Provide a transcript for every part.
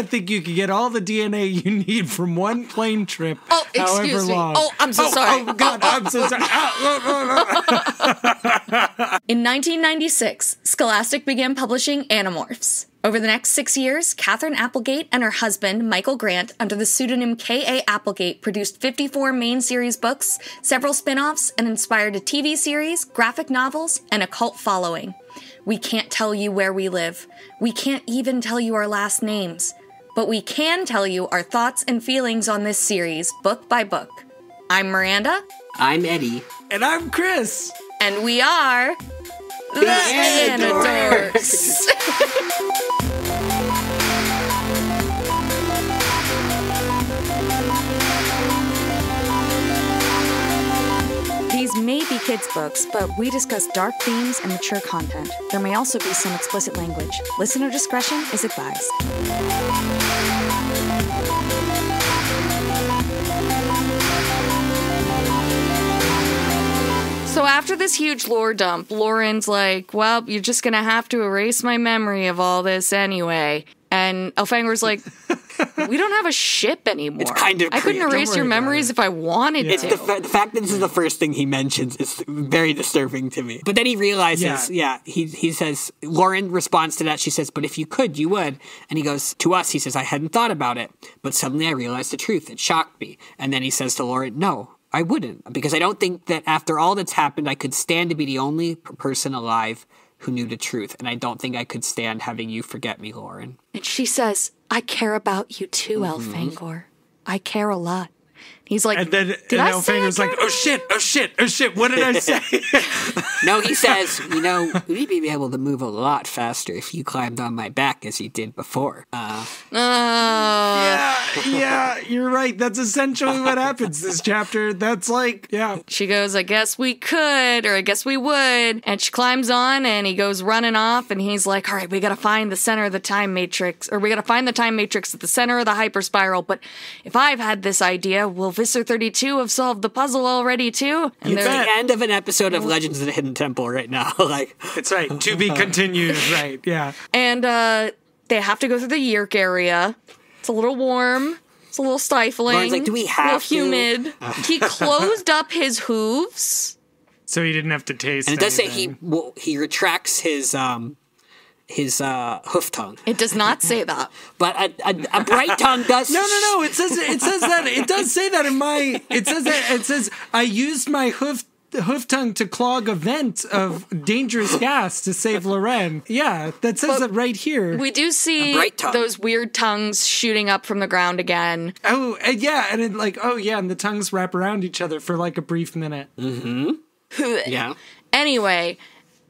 I think you could get all the DNA you need from one plane trip. Oh, excuse however me. long. Oh, I'm so sorry. Oh God, I'm so sorry. Ah, In 1996, Scholastic began publishing Animorphs. Over the next six years, Katherine Applegate and her husband, Michael Grant, under the pseudonym K.A. Applegate, produced 54 main series books, several spin offs, and inspired a TV series, graphic novels, and a cult following. We can't tell you where we live. We can't even tell you our last names. But we can tell you our thoughts and feelings on this series, book by book. I'm Miranda, I'm Eddie. and I'm Chris. and we are the Anidorks. These may be kids' books, but we discuss dark themes and mature content. There may also be some explicit language. Listener discretion is advised. So after this huge lore dump, Loren's like, "Well, you're just gonna have to erase my memory of all this anyway." And Elfangor's like, "We don't have a ship anymore. It's kind of I couldn't creepy. erase your memories it. if I wanted It's to." the, fa- the fact that this is the first thing he mentions is very disturbing to me. But then he realizes, yeah, he he says Loren responds to that. She says, "But if you could, you would." And he goes to us. He says, "I hadn't thought about it, but suddenly I realized the truth. It shocked me." And then he says to Loren, "No." I wouldn't, because I don't think that after all that's happened, I could stand to be the only person alive who knew the truth. And I don't think I could stand having you forget me, Loren. And she says, I care about you too, Mm-hmm. Elfangor. I care a lot. He's like, And then Did and I say I like, oh shit, oh shit, oh shit. What did I say? No, he says, you know, we'd be able to move a lot faster if you climbed on my back as you did before. Uh, "Uh, yeah, yeah, you're right. That's essentially what happens this chapter. That's like, yeah. She goes, I guess we could, or I guess we would. And she climbs on and he goes running off and he's like, All right, we gotta find the center of the time matrix, or we gotta find the time matrix at the center of the hyperspiral. But if I've had this idea, will Visser 32 have solved the puzzle already too? And bet. they're the end of an episode of Legends of the Hidden Temple right now. like, It's right. To be continued, right. Yeah. and uh they have to go through the Yeerk area. It's a little warm. It's a little stifling. Loren's like, "Do we A have to?" little humid. he closed up his hooves. So he didn't have to taste and it does say he well, he retracts his um his uh hoof tongue, It does not say that. but a, a, a bright tongue does. No, no, no. It says it says that it does say that in my. It says that it says I used my hoof hoof tongue to clog a vent of dangerous gas to save Loren. Yeah, that says it right here. We do see bright tongue. those weird tongues shooting up from the ground again. oh, and yeah, and it like oh yeah, and the tongues wrap around each other for like a brief minute. Mhm. Yeah, Anyway,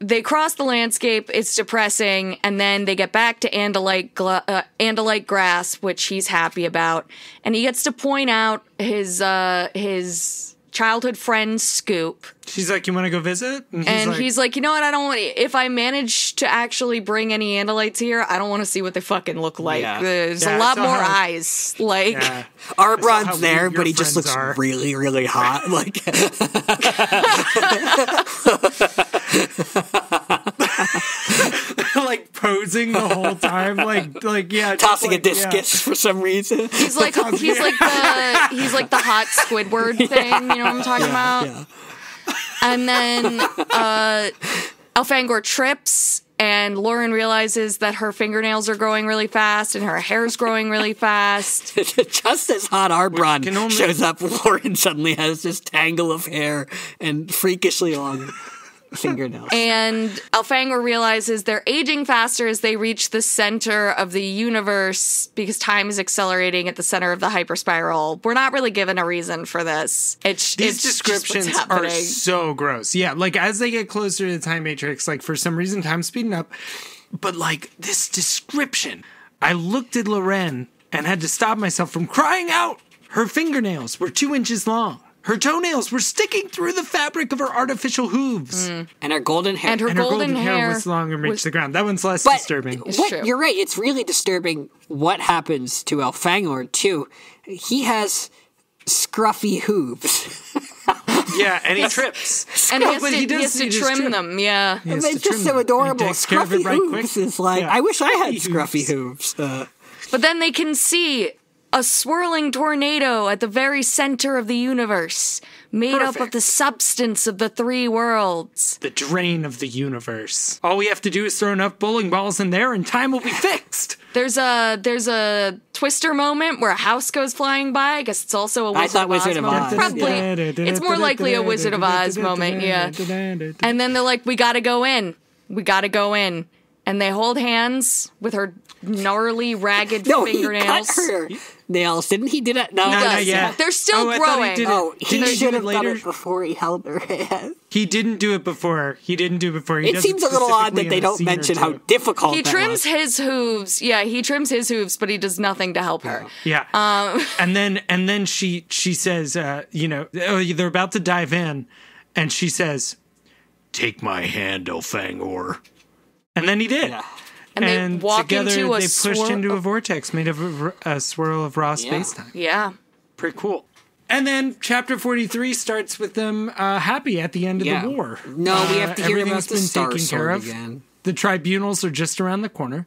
they cross the landscape. It's depressing, and then they get back to Andalite, gla- uh, Andalite grass, which he's happy about, and he gets to point out his uh, his childhood friend Scoop, She's like, "You want to go visit?" and he's like, you know what? I don't. want If I manage to actually bring any Andalites here, I don't want to see what they fucking look like. Yeah. There's Yeah, a I lot more how- eyes. Like. yeah. Arbron's there, but he just looks are. really, really hot. Like, like posing the whole time, like like yeah, just tossing a like, yeah. discus for some reason. He's like he's like the he's like the hot Squidward thing. You know what I'm talking about? yeah. And then uh, Elfangor trips, and Loren realizes that her fingernails are growing really fast and her hair's growing really fast. Just as Hot Arbron only- shows up, Loren suddenly has this tangle of hair and freakishly long fingernails. And Elfangor realizes they're aging faster as they reach the center of the universe because time is accelerating at the center of the hyperspiral. We're not really given a reason for this. It's These it's just what's descriptions are so gross. Yeah, like as they get closer to the time matrix, like for some reason time's speeding up. But like this description, I looked at Loren and had to stop myself from crying out. Her fingernails were two inches long. Her toenails were sticking through the fabric of her artificial hooves. Mm. and her golden hair. And her And her golden, hair, was long and reached was- the ground. That one's less But disturbing. what true. you're right. It's really disturbing what happens to Elfangor too. He has scruffy hooves. Yeah, and he trips. and he has, to, he he has to he trim trim- them. Yeah. He has it's to just trim so adorable. takes Scruffy it right quick. hooves is like Yeah. I wish I had scruffy hooves. Uh, But then they can see a swirling tornado at the very center of the universe, made up of the substance of the three worlds. The drain of the universe. All we have to do is throw enough bowling balls in there and time will be fixed. There's a there's a twister moment where a house goes flying by. I guess it's also a Wizard I thought of Wizard Oz of moment. Oz. Probably it's more likely a Wizard of Oz moment, yeah. And then they're like, "We gotta go in. We gotta go in." And they hold hands with her gnarly, ragged No, he fingernails. cut her nails, didn't he? Did it? No, No, does, not yeah. yet. They're still oh, I thought growing. He did it. Oh, he Didn't he do should it have done it before he held her hand. He didn't do it before. He didn't do it before. He It seems a little odd that they don't mention how two. difficult He that trims was. his hooves. Yeah, he trims his hooves, but he does nothing to help her. Yeah. Um, and then and then she she says, uh, you know, oh, they're about to dive in, and she says, "Take my hand, O Fangor." And then he did. Yeah. And they walk together into a they pushed swirl- into a vortex made of a, a swirl of raw Yeah. space time. Yeah. Pretty cool. And then chapter 43 starts with them uh, happy at the end of Yeah. the war. No, we have to Uh, hear everything's about the been Star taken Sword care of. again. The tribunals are just around the corner.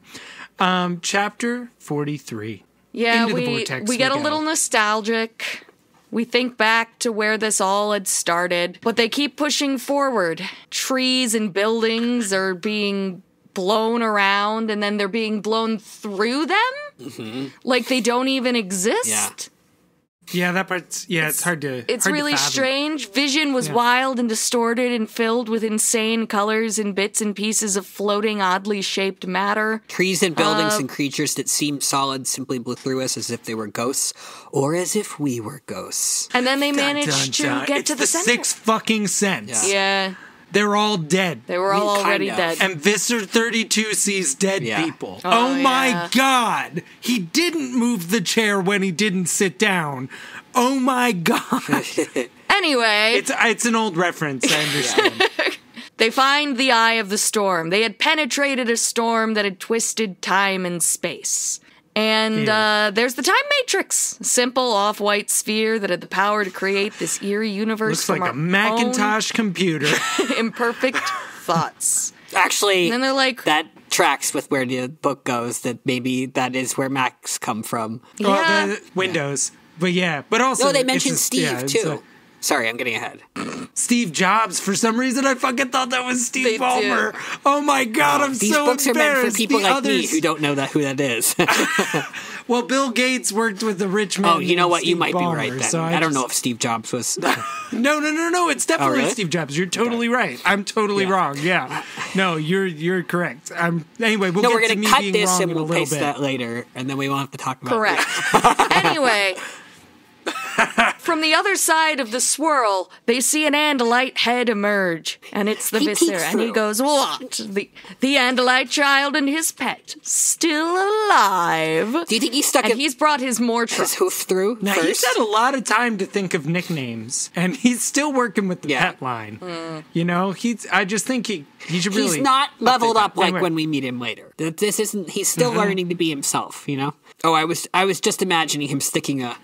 Um, chapter 43. Yeah, Into the we vortex we get we a little nostalgic. We think back to where this all had started, but they keep pushing forward. Trees and buildings are being blown around and then they're being blown through them? Like they don't even exist? Yeah. Yeah, that part's yeah, it's, hard to. It's hard really fathom. strange. Vision was Yeah. wild and distorted and filled with insane colors and bits and pieces of floating, oddly shaped matter. Trees and Uh, buildings and creatures that seemed solid simply blew through us as if they were ghosts, or as if we were ghosts. And then they managed dun, dun. to get it's to the, center. sixth fucking sense. Yeah, They're all dead. they were all Kind already of. dead. and Visser 32 sees dead Yeah. people. Oh, Oh, my yeah. god. He didn't move the chair when he didn't sit down. Oh my god. Anyway, it's it's an old reference, I understand. they find the eye of the storm. They had penetrated a storm that had twisted time and space. And Yeah. uh, there's the time matrix, simple off-white sphere that had the power to create this eerie universe Looks from like a Macintosh computer. own imperfect thoughts. Actually, And then they're like, that tracks with where the book goes. That maybe that is where Macs come from. yeah, Well, the Windows. But yeah, but also No, they mentioned just- Steve yeah, it's too. Like Sorry, I'm getting ahead. Steve Jobs. For some reason, I fucking thought that was Steve They Ballmer. Oh my god, I'm These so books are meant for people The like me who don't know that who that is. Well, Bill Gates worked with the rich man. oh, you know named what? You Steve might be right then. so I, don't just- know if Steve Jobs was. No, no, no, no. It's oh, definitely really? Steve Jobs. You're totally right. I'm totally Yeah. wrong. Yeah. No, you're you're correct. I'm anyway. We'll no, get we're to going me to cut this wrong and in we'll little paste bit. that later, and then we won't have to talk about it. Correct. anyway, from the other side of the swirl, they see an Andalite head emerge, and it's the He Visser. And he goes, "What? The the Andalite child and his pet still alive?" Do you think he stuck And his, he's brought his more his trust. hoof through Now first? he's had a lot of time to think of nicknames, and he's still working with the Yeah. pet line. You know, he's. I just think he he should really. He's not leveled update up like Anyway. when we meet him later. Th- This isn't. He's still Mm-hmm. learning to be himself. You know. Oh, I was. I was just imagining him sticking a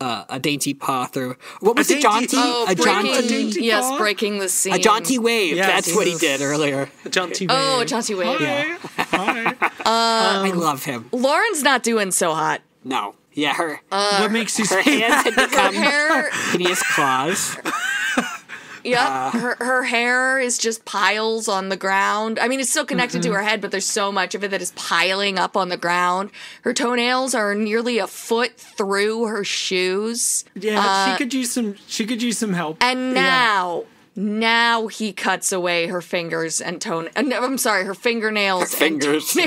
uh, a dainty paw through. What was A it, dainty- jaunty? Oh, a breaking, jaunty. dainty yes, paw? breaking the scene. A jaunty wave. Yes. That's what he did earlier. John T. Oh, a jaunty wave. Hi. Hi. I love him. Loren's not doing so hot. No. Yeah, her what makes you her hands had become hideous claws. Yep. Uh. her her hair is just piles on the ground. I mean, it's still connected to her head, but there's so much of it that is piling up on the ground. Her toenails are nearly a foot through her shoes. Yeah, she could use some. She could use some help. Uh, And now, now he cuts away her fingers and tone. Uh, no, I'm sorry, her fingernails. fingers.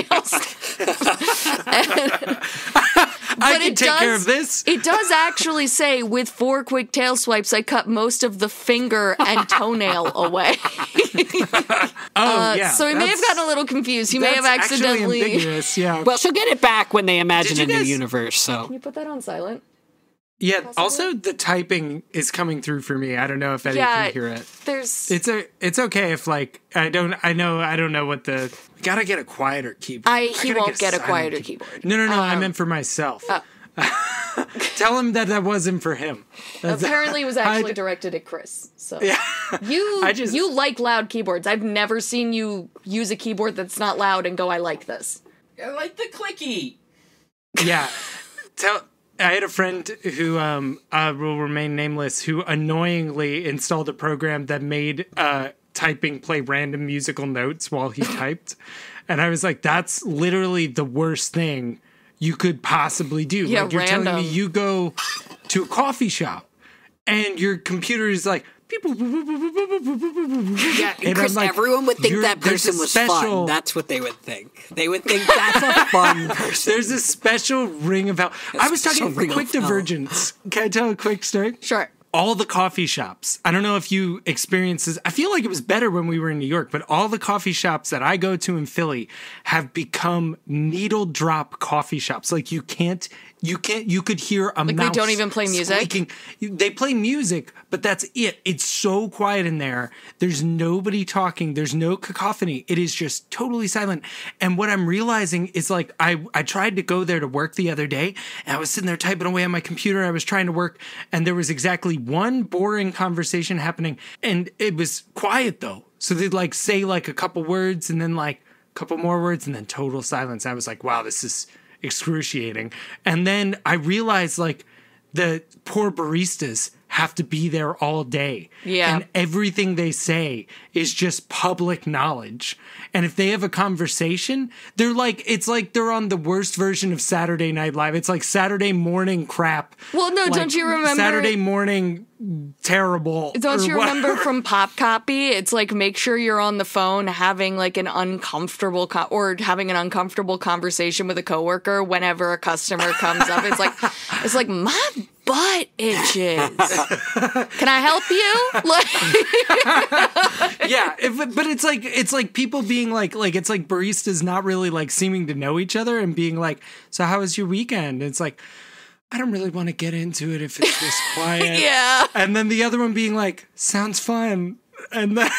And toenails. I But can it take care does- of this. It does actually say with four quick tail swipes, I cut most of the finger and toenail away. oh uh, yeah. so he may have gotten a little confused. He may have accidentally. Yeah. Well, she'll get it back when they imagine a you new guys- universe. So can you put that on silent? Yeah. Also, the typing is coming through for me. I don't know if Eddie Yeah. can hear it. There's. It's a. It's okay if like I don't. I know. I don't know what the. Gotta get a quieter keyboard. I he gotta won't get a silent quieter keyboard. No, no, no. I Um, meant for myself. oh. Tell him that that wasn't for him. That's- Apparently, it was actually I- directed at Chris. So Yeah. you I just- you like loud keyboards. I've never seen you use a keyboard that's not loud and go, "I like this." I like the clicky. Yeah. Tell I had a friend who um uh, will remain nameless who annoyingly installed a program that made uh typing play random musical notes while he typed. And I was like, that's literally the worst thing you could possibly do. Yeah, like you're random. telling me you go to a coffee shop and your computer is like Yeah, And Chris, like, everyone would think that person was special- fun. That's what they would think. They would think that's a fun person. There's a special ring of hell. I was talking ring of quick hell. divergence. Can I tell a quick story? Sure. all the coffee shops. I don't know if you experience this. I feel like it was better when we were in New York, but all the coffee shops that I go to in Philly have become needle drop coffee shops. Like you can't, you can't, you could hear a Like, they don't even play music? squeaking. They play music, but that's it. It's so quiet in there. There's nobody talking. There's no cacophony. It is just totally silent. And what I'm realizing is like I I tried to go there to work the other day, and I was sitting there typing away on my computer. I was trying to work, and there was exactly one boring conversation happening, and it was quiet though. So they'd like say like a couple words, and then like a couple more words, and then total silence. I was like, wow, this is excruciating. And then I realized like the poor baristas have to be there all day. Yeah. And everything they say is just public knowledge. And if they have a conversation, they're like, it's like they're on the worst version of Saturday Night Live. It's like Saturday morning crap. Well, no, Like, don't you remember- Saturday morning terrible. Don't you remember from Pop Copy? It's like make sure you're on the phone having like an uncomfortable co- or having an uncomfortable conversation with a coworker whenever a customer comes up. It's like it's like my butt itches. Can I help you? Like yeah, if, but it's like it's like people being like like it's like baristas not really like seeming to know each other and being like, so how was your weekend? it's like, I don't really want to get into it if it's this quiet. yeah. And then the other one being like, sounds fun. And then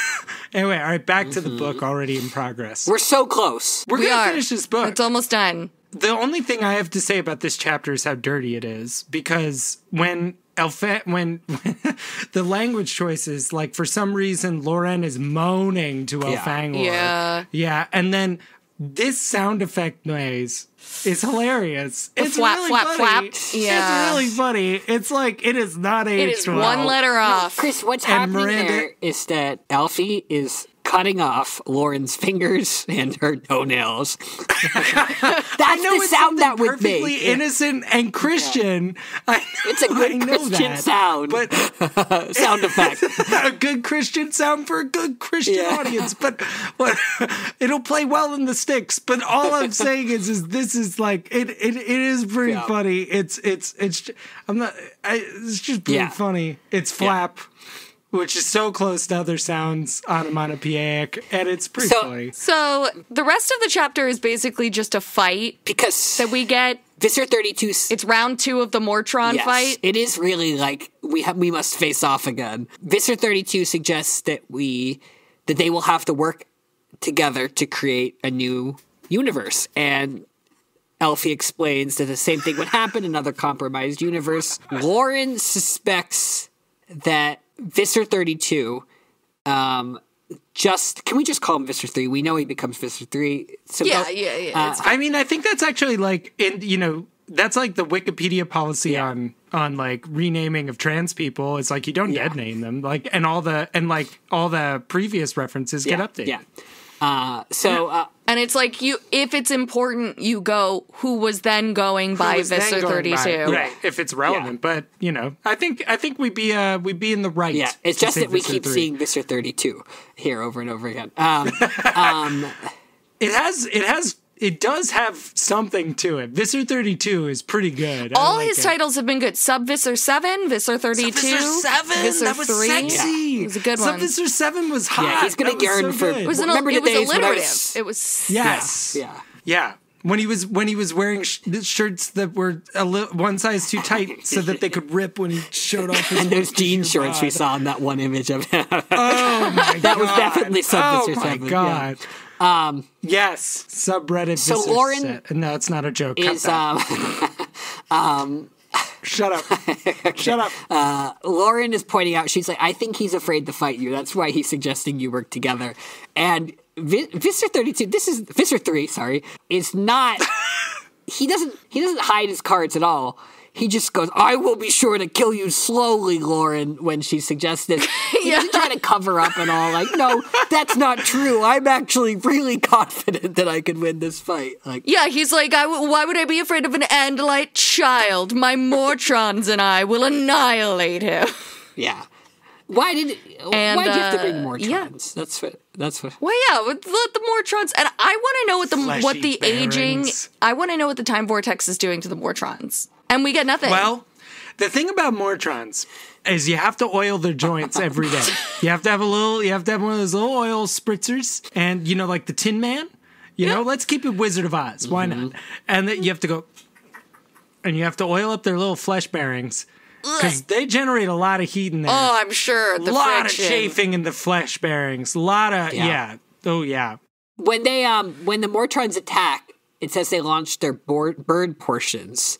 anyway, all right, back to the book mm-hmm. already in progress. We're so close. We're We gonna are. finish this book. It's almost done. The only thing I have to say about this chapter is how dirty it is because when Elfa- when the language choices, like for some reason, Loren is moaning to Yeah. Elfangor. Yeah. Yeah. And then this sound effect noise is hilarious. it's flap, really flap, funny. flap. It's really funny. It's like, it is not It aged is well. one letter off. Chris, what's And happening Miranda- there is that Alfie is cutting off Loren's fingers and her toenails. That's the it's sound that would perfectly make. innocent and Christian. I know, It's a good Christian that. sound. But sound effect. a good Christian sound for a good Christian Yeah. audience, but what it'll play well in the sticks. But all I'm saying is, is this is like it. It, it is pretty Yeah. funny. It's it's it's. I'm not. I, it's just pretty Yeah. funny. It's flap. Which is so close to other sounds onomatopoeic, and it's pretty So- funny. So the rest of the chapter is basically just a fight Because that we get. Visser thirty two. It's round two of the Mortron yes, fight. It is really like we have we must face off again. Visser 32 suggests that we that they will have to work together to create a new universe and Elfie explains that the same thing would happen in another compromised universe. Loren suspects that Visser 32 um just can we just call him Visser 3? We know he becomes Visser 3. So yeah, go- yeah, yeah. it's I mean, I think that's actually like in you know that's like the Wikipedia policy on on like renaming of trans people. It's like you don't Yeah. dead name them, like and all the and like all the previous references yeah, get updated. Yeah. Uh, so uh, And it's like you, if it's important, you go. Who was then going by Was then Visser going Thirty by- right? If it's relevant, but you know, I think I think we'd be uh we'd be in the right. Yeah, it's just say that we Visser keep 3. seeing Visser 32 here over and over again. Um, it has it has it does have something to it. Visser thirty two is pretty good. I All like his it. titles have been good. Sub Visser Seven, Visser Thirty Two, Visser seven, Visser that was Three. sexy. It was a good Sub one. Visser seven was hot. Yeah, he's gonna That yearn for- good. It was an. Remember it the was days when I alliterative. was- It was. Yes. yeah. Yeah. When he was when he was wearing sh- shirts that were a li- one size too tight, so that they could rip when he showed off his And those jean shorts we saw in that one image of him. Oh my god, That was definitely Sub Oh my 7, yeah. Um. Yes. Subreddit. So Loren set. No, it's not a joke. Is that. um, Shut up. Shut up. Uh, Loren is pointing out she's like I think he's afraid to fight you. That's why he's suggesting you work together. And Vi- Visser 32 this is Visser 3, sorry, is not he doesn't he doesn't hide his cards at all. He just goes, "I will be sure to kill you slowly, Loren." When she suggests this, he Yeah. doesn't try to cover up and all. Like, no, that's not true. I'm actually really confident that I could win this fight. Like, Yeah, he's like, I w- why would I be afraid of an Andalite child? My Mortrons and I will annihilate him. yeah. Why did And, why did you have to bring uh, more yeah. That's what. That's what. Well, yeah, let let the Mortrons, and I want to know what the what Fleshy the aging. I want to know what the time vortex is doing to the Mortrons, and we get nothing. Well, the thing about Mortrons is you have to oil their joints every day. You have to have a little, you have to have one of those little oil spritzers, and you know, like the Tin Man. You know, let's keep it Wizard of Oz. Why not? And then you have to go, and you have to oil up their little flesh bearings because they generate a lot of heat in there. oh, I'm sure a lot friction. of chafing in the flesh bearings. A lot of Yeah. yeah. Oh yeah. When they um when the Mortrons attack, it says they launched their board, bird portions,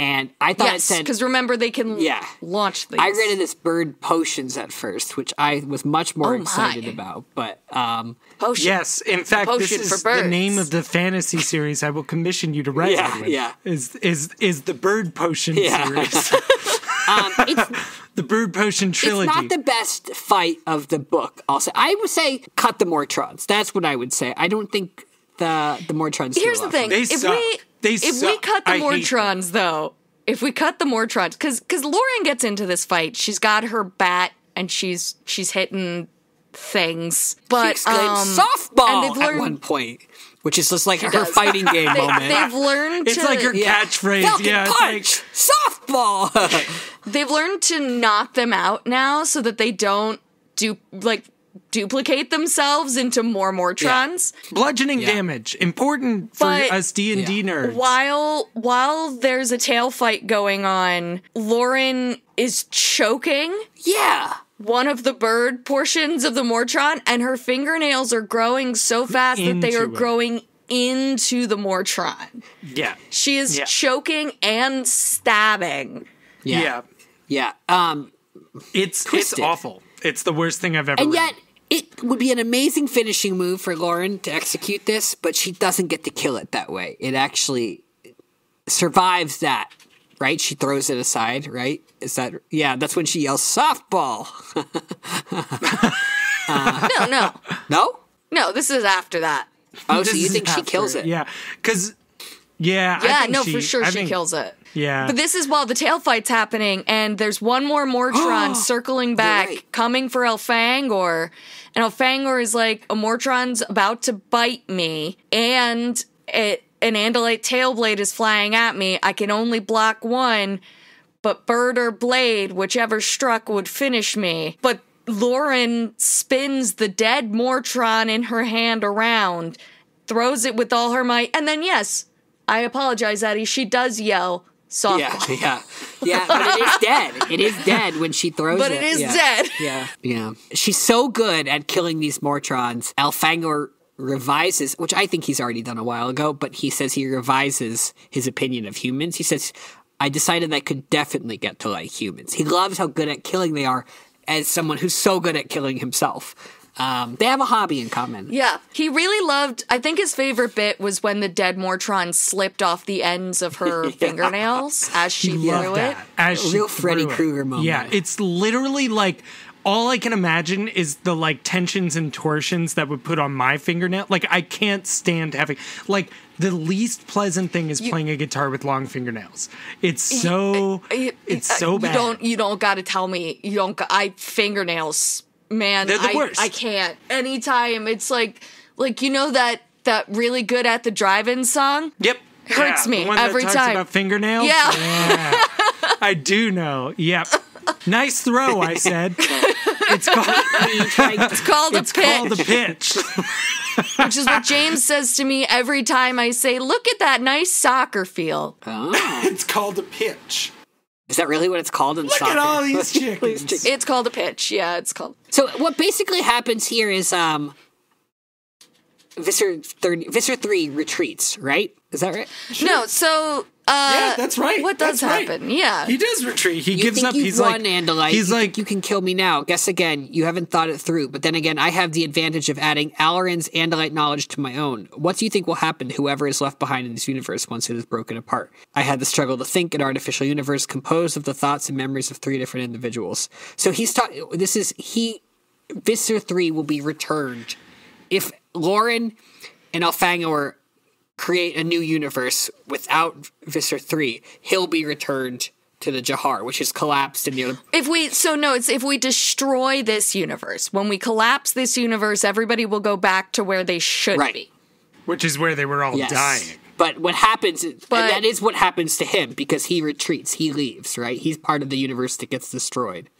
and I thought it said because remember they can Yeah. launch things. I read it as bird potions at first, which I was much more Oh, my. excited about. But um, potion. Yes, in fact, this potion for is the name of the fantasy series I will commission you to write. Yeah, Edwin, yeah. Is is is the Bird Potion Yeah. series, um, it's the Bird Potion trilogy? it's not the best fight of the book. I'll I would say cut the Mortrons. That's what I would say. I don't think the the Mortrons. Here's a the thing: if suck. we They if we cut the I. Mortrons, though, if we cut the Mortrons, because because Loren gets into this fight, she's got her bat and she's she's hitting things, but exclaims um, softball and they've at learned one point, which is just like her does. fighting game they, moment. they've learned It's to like her Yeah. catchphrase. Falcon yeah, it's punch, softball. they've learned to knock them out now, so that they don't do like duplicate themselves into more Mortrons. like bludgeoning Yeah. damage, important for But- us D and D nerds. While while there's a tail fight going on, Lauren is choking yeah. one of the bird portions of the Mortron, and her fingernails are growing so fast that they are it. growing into the Mortron. Yeah, She is Yeah. choking and stabbing. Yeah. yeah. Yeah. Um, It's Twisted. it's awful. It's the worst thing I've ever. and read. yet, it would be an amazing finishing move for Loren to execute this, but she doesn't get to kill it that way. It actually survives that, right? She throws it aside, right? Is that, yeah, that's when she yells softball. No, no, no? no. This is after that. Oh, so you is think she kills it? Yeah, because yeah, I Yeah, think no, she- for sure I she think- kills it. Yeah, But this is while the tail fight's happening, and there's one more Mortron circling back, right. coming for Elfangor. And Elfangor is like, a Mortron's about to bite me, and it, an Andalite tailblade is flying at me. I can only block one, but bird or blade, whichever struck, would finish me. But Loren spins the dead Mortron in her hand around, throws it with all her might, and then, yes, I apologize, Eddie, she does yell, softball. Yeah, yeah, yeah. But it is dead. It is dead when she throws But it. it is yeah. dead. Yeah, yeah. She's so good at killing these Mortrons. Elfangor revises, which I think he's already done a while ago, but he says he revises his opinion of humans. He says, "I decided I could definitely get to like humans." He loves how good at killing they are, as someone who's so good at killing himself. Um, they have a hobby in common. Yeah, he really loved. I think his favorite bit was when the dead Mortron slipped off the ends of her fingernails as she Love threw it. that. As she real Freddy it. Krueger moment. Yeah, it's literally like all I can imagine is the like tensions and torsions that would put on my fingernail. Like I can't stand having like the least pleasant thing is playing a guitar with long fingernails. It's so You- it's uh, so you don't. You don't got to tell me. You don't. Got, I fingernails, man. They're the I, worst. I can't. Anytime it's like, like you know that that really good at the drive-in song. Yep. Hurts Yeah, me the one that every talks time. About fingernails. Yeah. Yeah. I do know. Yep. Nice throw, I said. It's called It's called it's a pitch, called the pitch. which is what James says to me every time I say, "Look at that nice soccer field." Oh. it's called a pitch. Is that really what it's called in Look soccer? at all these chickens. It's called a pitch. Yeah, it's called. So what basically happens here is um Visser 30, Visser 3 retreats, right? Is that right? No, so uh, yeah, that's right. what does That's right. happen? Yeah. He does retreat. He You gives think up. you've He's won, like, Andalite. he's you like, you can kill me now. Guess again, you haven't thought it through. But then again, I have the advantage of adding Alloran's Andalite knowledge to my own. What do you think will happen to whoever is left behind in this universe once it is broken apart? I had the struggle to think an artificial universe composed of the thoughts and memories of three different individuals. So he's taught. This is he. Visser three will be returned if Loren and Elfangor create a new universe without Visser 3, he'll be returned to the Jahar, which is collapsed in the If we so no, it's if we destroy this universe, when we collapse this universe, everybody will go back to where they should Right. be. which is where they were all Yes. dying. But what happens, But- and that is what happens to him because he retreats, he leaves, right? He's part of the universe that gets destroyed.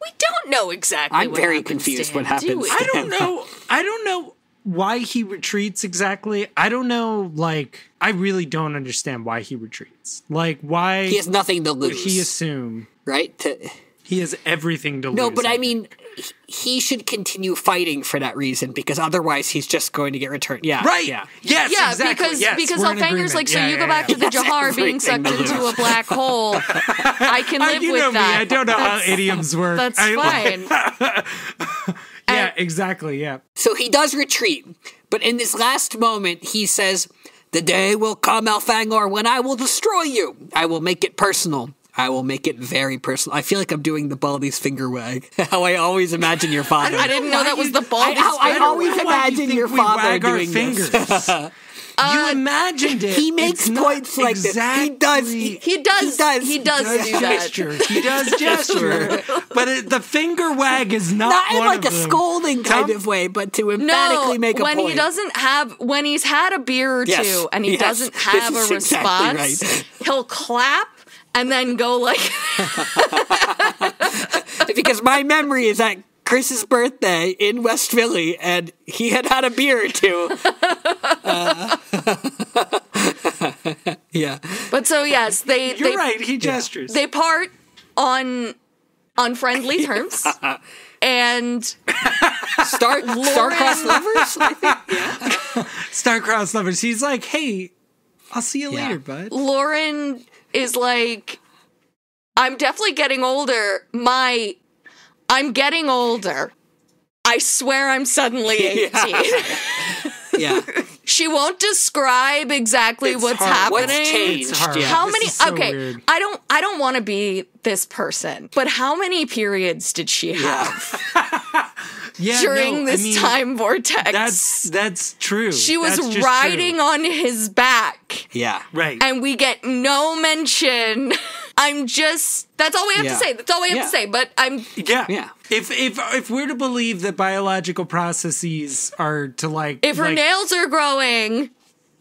We don't know exactly. I'm what very happens to confused him, what do happens we? to I don't know. I don't know why he retreats exactly. I don't know. Like, I really don't understand why he retreats. Like, why He has nothing to lose, he assume right? To- he has everything to lose? no, but I mean, he- he should continue fighting for that reason because otherwise he's just going to get returned. Yeah, right? Yeah. Yes. Yeah, exactly. because yes, because we're Elfangor's like, so Yeah, you yeah, go back yeah. to the Jahar being sucked into a black hole. I can uh, live you with know that. me. I don't know how idioms work. That's I- fine. Yeah, exactly. Yeah. So he does retreat, but in this last moment, he says, The day will come, Elfangor, when I will destroy you. I will make it personal. I will make it very personal. I feel like I'm doing the Baldy's finger wag. How I always imagine your father. I didn't know that was you- the ball. I- I- I always Why you imagine your we father wag our doing this. you uh, imagined it. he makes It's points like this. He does. exactly- he does. He does. He does, does do that. gesture. He does gesture, but it, the finger wag is not, Not in like a them. scolding kind Tom- of way, but to No, emphatically make a when point. he doesn't have, when he's had a beer or Yes, two and he yes, doesn't have a response, exactly right. he'll clap and then go like, because my memory is at Chris's birthday in West Philly, and he had had a beer or two. Uh, yeah. but so yes, they You're they right. He gestures. they part on on friendly terms, and Star Starcross lovers. I think. Star-crossed lovers. He's like, hey, I'll see you Yeah. later, bud. Loren is like, I'm definitely getting older. My, I'm getting older. I swear I'm suddenly 18. Yeah. She won't describe exactly It's what's hard. happening. What's changed? Yeah. How This many so okay, weird. I don't I don't want to be this person, but how many periods did she have Yeah, during no, I this mean, time vortex? That's that's true. she was riding true. on his back. Yeah. right. and we get no mention. I'm just that's all we have Yeah. to say. That's all we have Yeah. to say. But I'm yeah, Yeah. If if if we're to believe that biological processes are to like if her like, nails are growing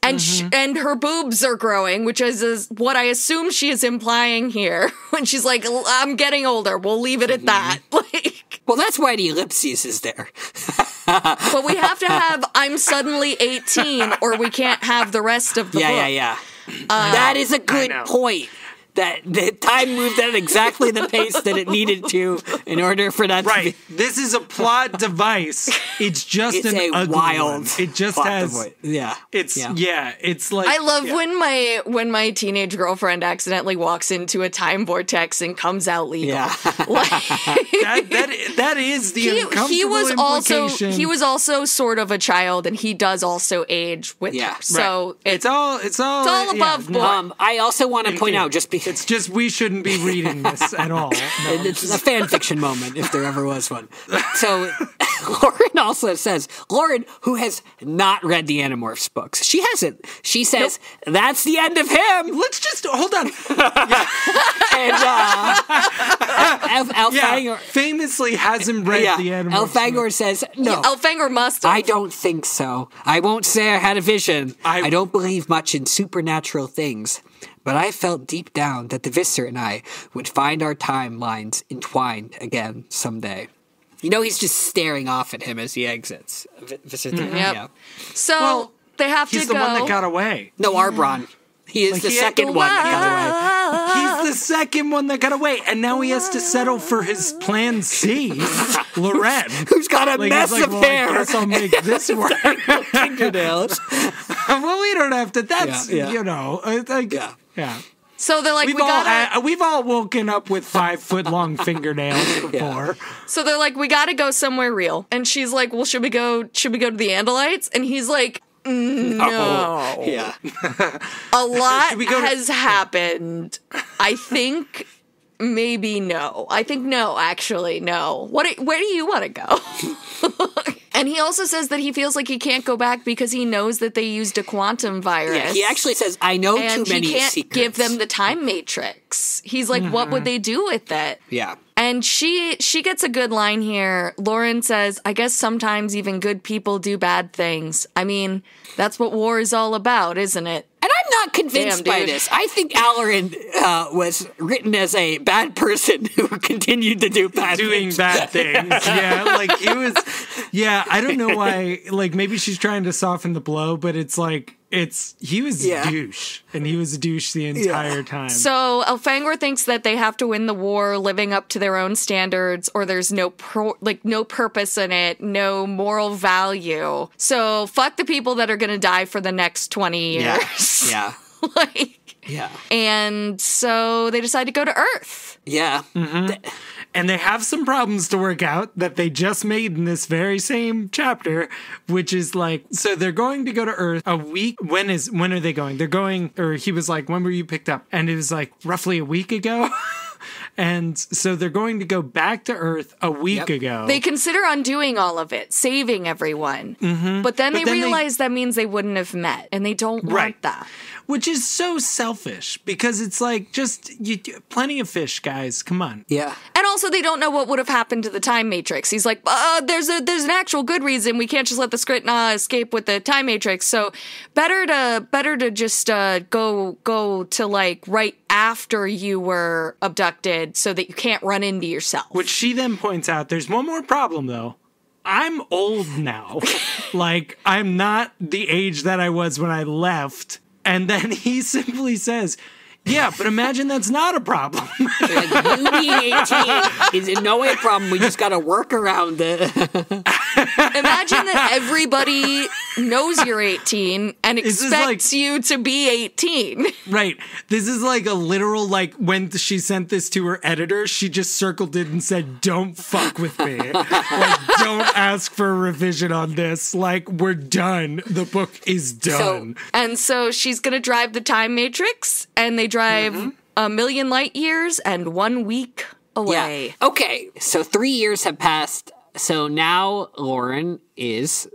and sh- Mm-hmm. and her boobs are growing, which is, is what I assume she is implying here when she's like, "I'm getting older." We'll leave it at that. Like, Well, that's why the ellipses is there. but we have to have "I'm suddenly 18" or we can't have the rest of the Yeah, book. yeah, yeah. that is a good point. That the time moved at exactly the pace that it needed to in order for that Right. to be. This is a plot device. It's just It's an a ugly wild. one. It just plot has. device. Yeah. It's yeah. yeah. It's like I love yeah. when my when my teenage girlfriend accidentally walks into a time vortex and comes out legal. Yeah. Like, that, that that is the he, uncomfortable he was also he was also sort of a child and he does also age with Yeah. her. Right. So It's all it's all It's all above no, board. Um, I also want to point out just because It's just we shouldn't be reading this at all. No. it's a fan fiction moment if there ever was one. So Loren also says Loren, who has not read the Animorphs books, she hasn't. She says that's the end of him. Let's just hold on. And uh, Al- Al- Yeah, Elfangor, famously hasn't read yeah, the animal. Elfangor says no. Elfangor must have. I don't think so. I won't say I had a vision. I- I, don't believe much in supernatural things, but I felt deep down that the Visser and I would find our timelines entwined again someday. You know, he's just staring off at him as he exits. V- Visser, three, Yep. yeah. So Well, they have to. He's the go. one that got away. No, Arbron. He is Like, the he had- second one that got away. He's the second one that got away, and now he has to settle for his plan C, Lorette, Who's got a Like, mess he's like, of well, I hair guess I'll make this work. fingernails. well, we don't have to. That's Yeah, yeah. you know, uh, like, Yeah. Yeah. So they're like, We've we all gotta. uh, we've all woken up with five foot long fingernails before. So they're like, we gotta go somewhere real. And she's like, well, should we go? Should we go to the Andalites? And he's like, no. Yeah. A lot to- has happened. I think maybe no. I think no. Actually, no. What? Where do you want to go? and he also says that he feels like he can't go back because he knows that they used a quantum virus. Yeah, he actually says, "I know and too many he can't secrets." give them the time matrix. He's like, what would mm-hmm. they do with it? Yeah. And she she gets a good line here. Loren says, "I guess sometimes even good people do bad things. I mean, that's what war is all about, isn't it?" And I'm not convinced Damn, by this. I think Alloran uh, was written as a bad person who continued to do bad doing things. bad things. Yeah, like he was. Yeah, I don't know why. Like maybe she's trying to soften the blow, but it's like it's he was Yeah. a douche, and he was a douche the entire time. So Elfangor thinks that they have to win the war living up to their own standards, or there's no pro- like no purpose in it, no moral value. So fuck the people that are gonna die for the next twenty Yeah. Years. Yeah. like, Yeah. and so they decide to go to Earth. Yeah. Mm-hmm. and they have some problems to work out that they just made in this very same chapter which is like so they're going to go to earth a week when is when are they going they're going or he was like when were you picked up and it was like roughly a week ago and so they're going to go back to earth a week Yep. ago They consider undoing all of it, saving everyone. Mm-hmm. But then they then they- realize that means they wouldn't have met, and they don't want that. Which is so selfish because it's like just you plenty of fish guys come on Yeah. And also, they don't know what would have happened to the time matrix. He's like, uh, "There's a there's an actual good reason we can't just let the Skritna escape with the time matrix. So better to better to just uh, go go to like right after you were abducted, so that you can't run into yourself." Which she then points out there's one more problem though. I'm old now. like, I'm not the age that I was when I left. And then he simply says, Yeah, but imagine that's not a problem. Like, you being 18 is in no way a problem. We just got to work around it. Imagine that everybody knows you're 18 and expects like- you to be 18. right. This is like a literal, like, when she sent this to her editor, she just circled it and said, Don't fuck with me. like, don't ask for a revision on this. Like, we're done. The book is done. And so she's going to drive the time matrix, and they drive Mm-hmm. a million light years and one week away. Yeah. Okay. So three years have passed. So now Loren is.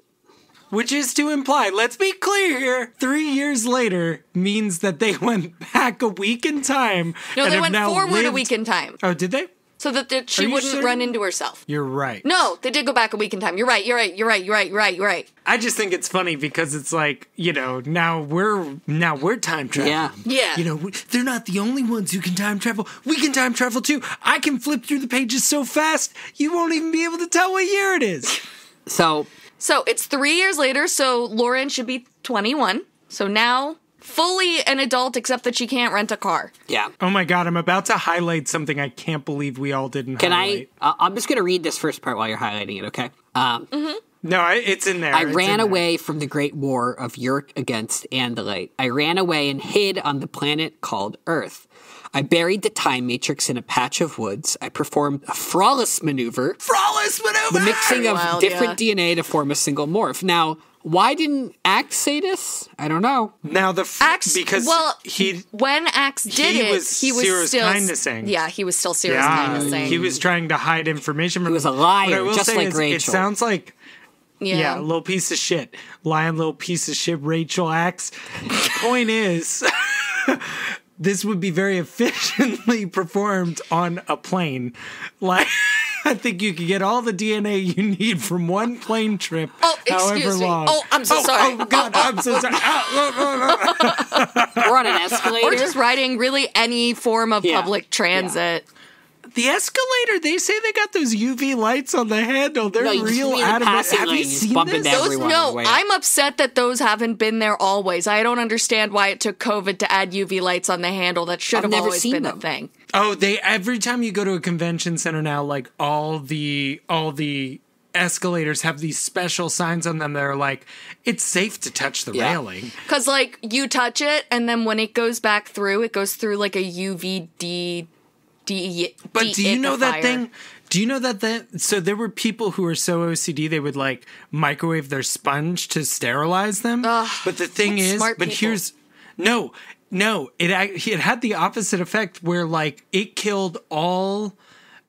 Which is to imply, let's be clear here, three years later means that they went back a week in time. No, they went now forward a week in time Oh, did they? So that the, she wouldn't certain? run into herself. You're right. No, they did go back a week in time. You're right. You're right. You're right. You're right. You're right. You're right. I just think it's funny because it's like, you know, now we're now we're time traveling. Yeah. Yeah. You know, we- they're not the only ones who can time travel. We can time travel too. I can flip through the pages so fast, you won't even be able to tell what year it is. So So it's three years later. So Loren should be 21. So now fully an adult, except that she can't rent a car. yeah. Oh my god, I'm about to highlight something I can't believe we all didn't Can highlight. I? Uh, I'm just going to read this first part while you're highlighting it. Okay. Um, mm-hmm. No, I, it's in there. I It's ran in there. away from the great war of Yeerk against Andalite. I ran away and hid on the planet called Earth. I buried the time matrix in a patch of woods. I performed a flawless maneuver, Flawless maneuver! the mixing of Wild, different DNA to form a single morph. Now, why didn't Ax say this? I don't know. Now the f- Ax, because well, he when Ax did he it, was he was Cirrus still kindnessing. Yeah, he was still serious yeah, kindnessing. he was trying to hide information. From was a What liar, I will just say like is, It sounds like yeah. yeah, little piece of shit, lying little piece of shit. Rachel Ax. Point is. This would be very efficiently performed on a plane. Like, I think you could get all the DNA you need from one plane trip, Oh, excuse however me. long. Oh, I'm so sorry. Oh, God, I'm so sorry. Ah, oh, oh, oh. We're on an escalator. or just riding really any form of Yeah, public transit. The escalator, they say they got those UV lights on the handle. They're No, real mean the adamant. Have you lane, you seen this? Those everyone on the no. I'm upset that those haven't been there always. I don't understand why it took COVID to add UV lights on the handle. That should I've have never always seen been them. a thing. Oh, they every time you go to a convention center now, like all the all the escalators have these special signs on them that are like it's safe to touch the Yeah. railing. Because like you touch it, and then when it goes back through, it goes through like a UVD. D, But do you know that deithifier. thing? Do you know that that so there were people who were so OCD they would like microwave their sponge to sterilize them. but the thing is, smart but people. here's no, no. It it had the opposite effect where like it killed all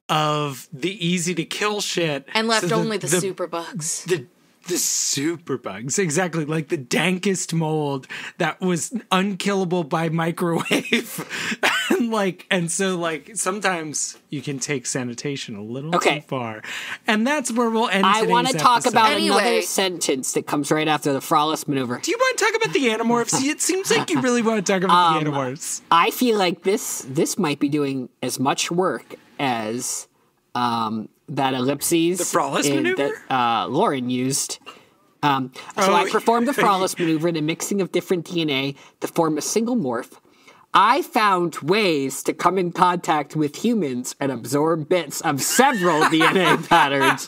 of the easy to kill shit and left So only the, super bugs. the the super bugs exactly like the dankest mold that was unkillable by microwave and like and so like sometimes you can take sanitation a little Okay. too far and that's where we'll end I want to talk about Anyway. another sentence that comes right after the Frolis maneuver. do you want to talk about the animorphs it seems like you really want to talk about Um, the animorphs I feel like this this might be doing as much work as um, that ellipses the Frolis maneuver? that uh, Loren used. Um, so Oh, I performed the Frolis maneuver in a mixing of different DNA to form a single morph. I found ways to come in contact with humans and absorb bits of several DNA patterns.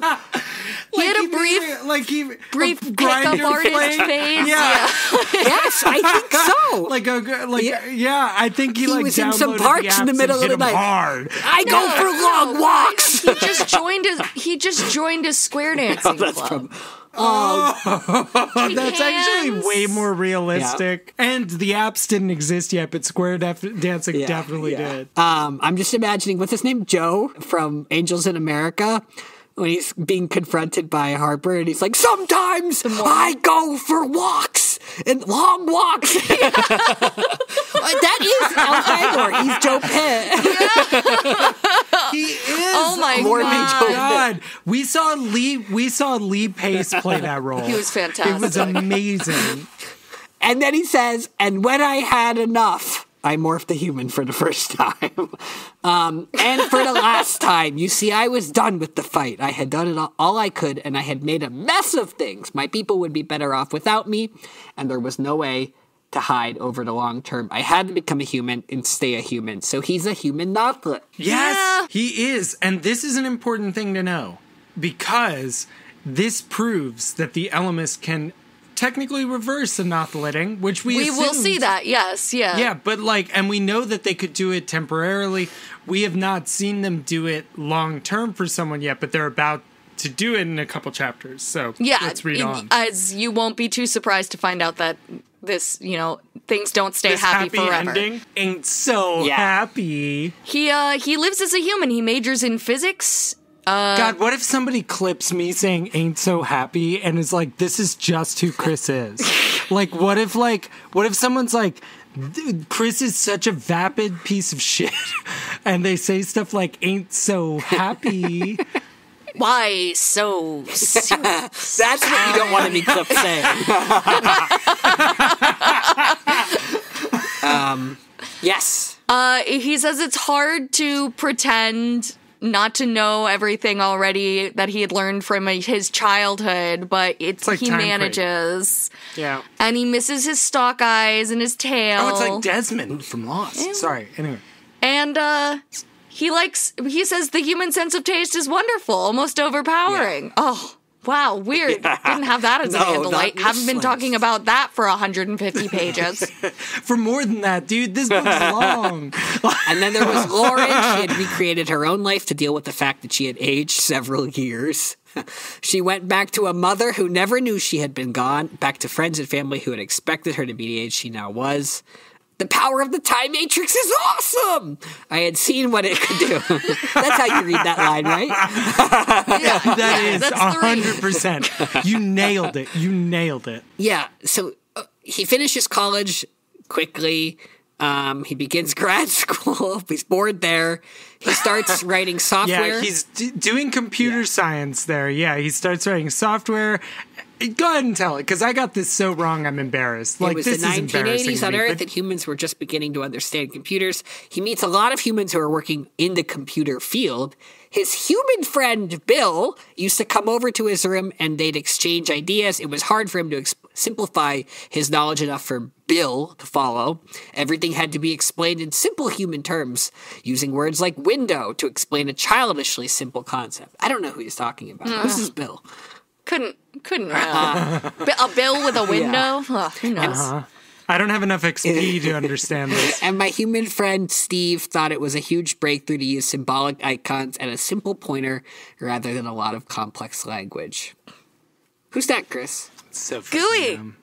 He had a Like, brief, even- like even brief a pickup artist phase. Yeah. Yes, I think so. like a like Yeah. yeah, I think he, He like was in some downloaded parks in the middle of the night. hard I go for long walks. He just joined his. He just joined his square dancing That's club. from Shake That's actually way more realistic. And the apps didn't exist yet, but Square def- Dancing Yeah, definitely yeah. did. Um, I'm just imagining what's his name, Joe from Angels in America, when he's being confronted by Harper, and he's like, "Sometimes I go for walks and long walks." That is Al Fangor. He's Joe Pitt. He is. Oh my More god! Joe God, we saw Lee. We saw Lee Pace play that role. He was fantastic. It was amazing. and then he says, "And when I had enough." I morphed a human for the first time. Um, and for the last time, you see, I was done with the fight. I had done it all, all I could, and I had made a mess of things. My people would be better off without me, and there was no way to hide over the long term. I had to become a human and stay a human. So he's a human nothlit. Yes, Yeah. he is. And this is an important thing to know because this proves that the Ellimist can technically reverse the Nothlitting, which we we will see that. Yes. Yeah. Yeah, but like, and we know that they could do it temporarily. We have not seen them do it long term for someone yet, but they're about to do it in a couple chapters. So Yeah. let's read on. As you won't be too surprised to find out that this, you know, things don't stay this happy, happy forever. ending ain't so Yeah. happy. He uh he lives as a human. He majors in physics. Uh, God, what if somebody clips me saying "ain't so happy" and is like, "This is just who Chris is"? like, what if like, what if someone's like, "Dude, "Chris is such a vapid piece of shit," and they say stuff like "ain't so happy." Why so serious? That's what you don't want to be clipped saying. um, yes. Uh, he says it's hard to pretend not to know everything already that he had learned from his childhood, but it's, like he manages. yeah. And he misses his stalk eyes and his tail. Oh, it's like Desmond from Lost. Sorry. Anyway. and uh, he likes. He says the human sense of taste is wonderful, almost overpowering. Oh. Wow, weird. Didn't have that as an No, not andalite. in Haven't been talking about that for 150 pages. For more than that, dude, this book's long. And then there was Loren. She had recreated her own life to deal with the fact that she had aged several years. She went back to a mother who never knew she had been gone, back to friends and family who had expected her to be the age she now was. The power of the time matrix is awesome! I had seen what it could do. That's how you read that line, right? yeah, That yeah, is that's a hundred percent. You nailed it. You nailed it. Yeah, so uh, he finishes college quickly. Um, he begins grad school. He's bored there. He starts writing software. Yeah, he's d- doing computer science there. Yeah, he starts writing software, Go ahead and tell it, because I got this so wrong. I'm embarrassed. Like it was this the is embarrassing 1980s on Earth, but- and humans were just beginning to understand computers. He meets a lot of humans who are working in the computer field. His human friend Bill used to come over to his room and they'd exchange ideas. It was hard for him to ex- simplify his knowledge enough for Bill to follow. Everything had to be explained in simple human terms, using words like window to explain a childishly simple concept. I don't know who he's talking about. This hmm. is Bill. Couldn't couldn't uh, a bill with a window. Ugh, who knows? I don't have enough XP to understand this. And my human friend Steve thought it was a huge breakthrough to use symbolic icons and a simple pointer rather than a lot of complex language. Who's that, Chris? So fucking GUI. dumb.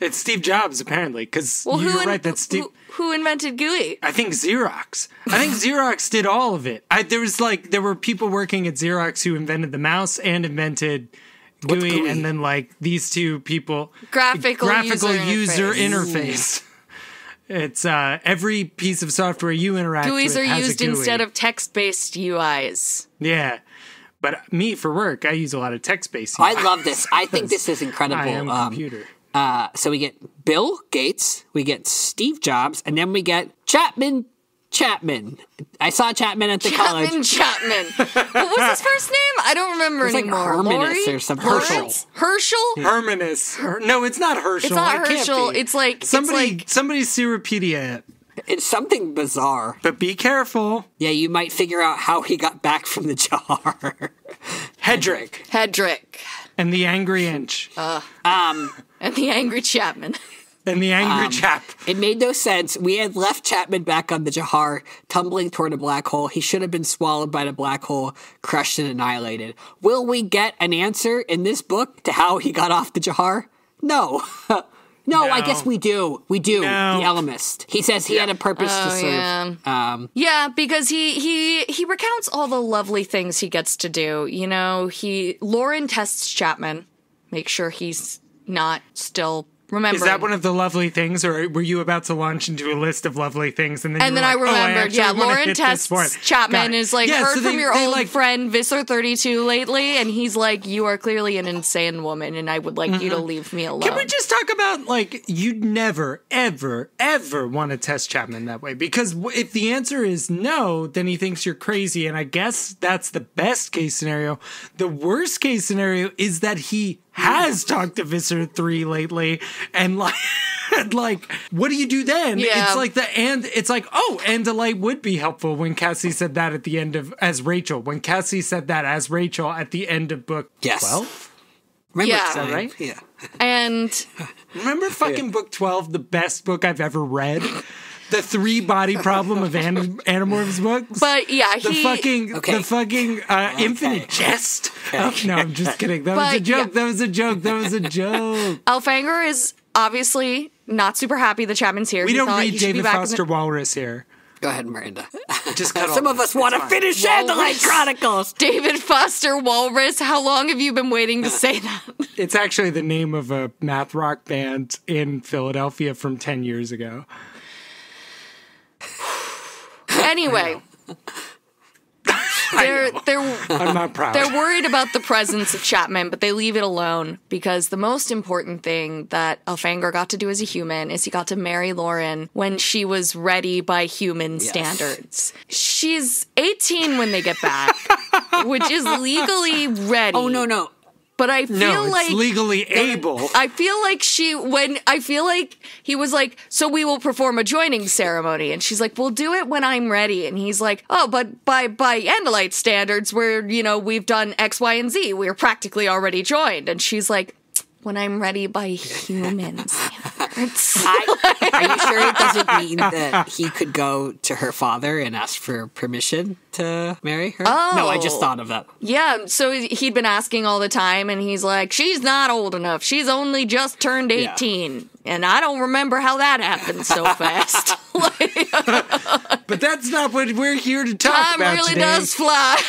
It's Steve Jobs, apparently, because Well, you're who, in- right. That's Steve. who, who invented GUI? I think Xerox. I think Xerox did all of it. I, there was like there were people working at Xerox who invented the mouse and invented GUI, GUI? and then like these two people Graphical graphical user user interface. interface. It's uh, every piece of software you interact with. GUIs with are has a used GUI. instead of text-based UIs. yeah. But me for work, I use a lot of text-based. I love this. I think this is incredible. I am a Um, computer. uh, so we get Bill Gates, we get Steve Jobs, and then we get Chapman Chapman. I saw Chapman at the college. Chapman Chapman. what was his first name? I don't remember It's like anymore. Hermanus Lori? or something. Lawrence? Herschel? Hermanus. Her- no, it's not Herschel. It's not It Herschel. It's like somebody. It's like somebody Seropedia it. It's something bizarre. But be careful, Yeah, you might figure out how he got back from the jar. Hedrick Hedrick and the Angry Inch um, and the Angry Chapman. And the Angry Um, Chap. It made no sense. We had left Chapman back on the Jahar, tumbling toward a black hole. He should have been swallowed by the black hole, crushed and annihilated. Will we get an answer in this book to how he got off the Jahar? No. no, I guess we do. We do. No. The Ellimist. He says he had a purpose to Oh, serve. yeah. Um, Yeah, because he he he recounts all the lovely things he gets to do. You know, he Loren tests Chapman, make sure he's not still remembering. Is that one of the lovely things, or were you about to launch into a list of lovely things, and then and then were I like, oh, remembered, yeah, Loren hit tests. Chapman is like, Yeah, heard so from your old like, friend Visser32 lately, and he's like, you are clearly an insane woman, and I would like you to leave me alone. Mm-hmm. Can we just talk about like you'd never, ever, ever want to test Chapman that way? Because if the answer is no, then he thinks you're crazy, and I guess that's the best case scenario. The worst case scenario is that he has talked to Visser three lately, and like, and, like, what do you do then? Yeah. It's like the and it's like oh, and delight would be helpful when Cassie said that at the end of as Rachel. When Cassie said that as Rachel at the end of book Yes. twelve. remember Yeah. That right? Yeah. and Remember fucking book 12, the best book I've ever read? The three body problem of An- Animorphs books? but yeah, he, the fucking, Okay. the fucking uh, infinite jest. Oh, no, I'm just kidding. That was a joke. yeah. That was a joke. That was a joke. Elfangor is obviously not super happy that Chapman's here. We He don't thought read he David back in the- Foster Walrus here. Go ahead, Miranda. Just cut Some all of this. us want to finish Candlelight Walrus. Chronicles. David Foster Walrus. How long have you been waiting to say that? It's actually the name of a math rock band in Philadelphia from 10 years ago. Anyway, they're they're I'm not proud. they're worried about the presence of Chapman, but they leave it alone because the most important thing that Elfangor got to do as a human is he got to marry Loren when she was ready by human standards. She's 18 when they get back, which is legally ready. Oh, no, no. But I feel no, it's like legally able. I feel like she when I feel like he was like, so we will perform a joining ceremony, and she's like, we'll do it when I'm ready, and he's like, oh, but by by Andalite standards, where you know we've done X, Y, and Z, we're practically already joined, and she's like, when I'm ready by human standards. I, are you sure it doesn't mean that he could go to her father and ask for permission to marry her? Oh. No, I just oh. thought of that. yeah, so he'd been asking all the time, and he's like, she's not old enough. She's only just turned Yeah. 18. And I don't remember how that happened so fast. but that's not what we're here to talk time about Time really today. does fly.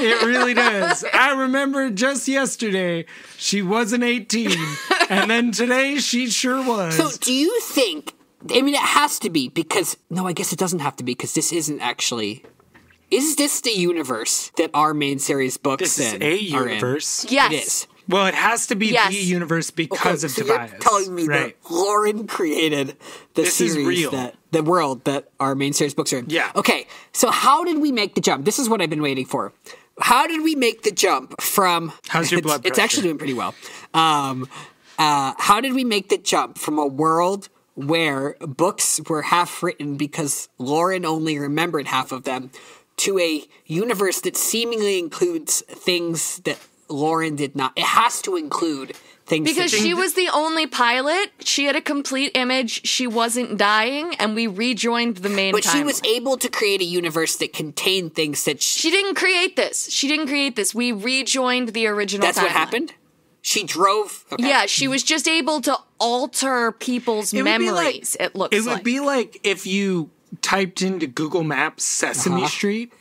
It really does. I remember just yesterday she wasn't 18, and then today she sure was. So, do you think? I mean, it has to be because no, I guess it doesn't have to be because this isn't actually. Is this the universe that our main series books this is in a are in? universe. Yes. It is. Well, it has to be Yes. the universe because Okay, of so Tobias. You're telling me right? that Loren created the This is series real. that the world that our main series books are in. Yeah. Okay, so how did we make the jump? This is what I've been waiting for. How did we make the jump from? How's your it's, blood It's pressure? actually doing pretty well. Um, uh, how did we make the jump from a world where books were half written because Loren only remembered half of them to a universe that seemingly includes things that Loren did not? It has to include things Because that she was the only pilot, she had a complete image, she wasn't dying, and we rejoined the main But she was able to create a universe that contained things that she, She didn't create this. She didn't create this. We rejoined the original that's what happened. She drove. okay. Yeah, she was just able to alter people's It would be like- memories, it looks like It would like. be like if you typed into Google Maps Sesame Uh-huh. Street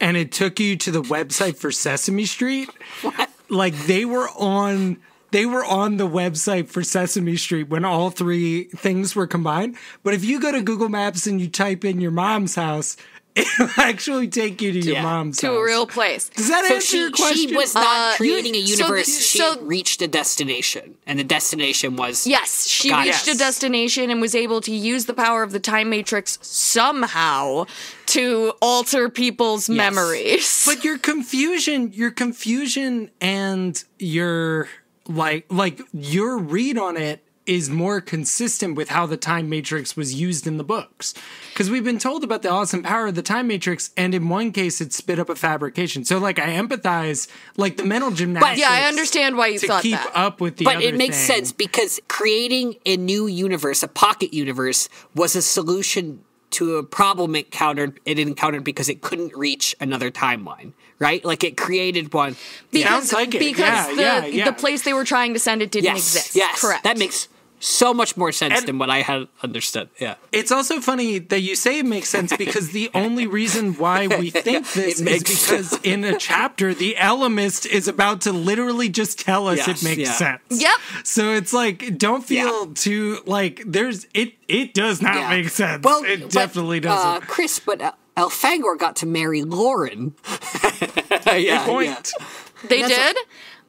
and it took you to the website for Sesame Street. What? Like they were on they were on the website for Sesame Street when all three things were combined. But if you go to Google Maps and you type in your mom's house, it'll actually take you to your Yeah. mom's to house. a real place. Does that So answer she, your question? she was not Uh, creating a you- so universe. she so- reached a destination, and the destination was Yes, she Got it. reached a destination and was able to use the power of the time matrix somehow to alter people's memories. but your confusion your confusion and your like like your read on it is more consistent with how the time matrix was used in the books because we've been told about the awesome power of the time matrix and in one case it spit up a fabrication so like i empathize like the mental gymnastics But yeah, I understand why you to thought keep that. up with the But it makes thing. sense because creating a new universe, a pocket universe, was a solution to a problem it encountered. It encountered because it couldn't reach another timeline, right? Like it created one. Sounds like it. Because Yeah, the, yeah, yeah. the place they were trying to send it didn't Yes, exist. yes, Correct. That makes so much more sense And- than what I had understood. Yeah. It's also funny that you say it makes sense because the only reason why we think this It is makes because in a chapter, the Elemist is about to literally just tell us Yes, it makes yeah. sense. Yep. So it's like, don't feel Yeah. too like there's it. It does not Yeah. make sense. Well, it but, definitely doesn't. Uh, Chris, but uh, Elfangor got to marry Loren. yeah, Point. They That's did.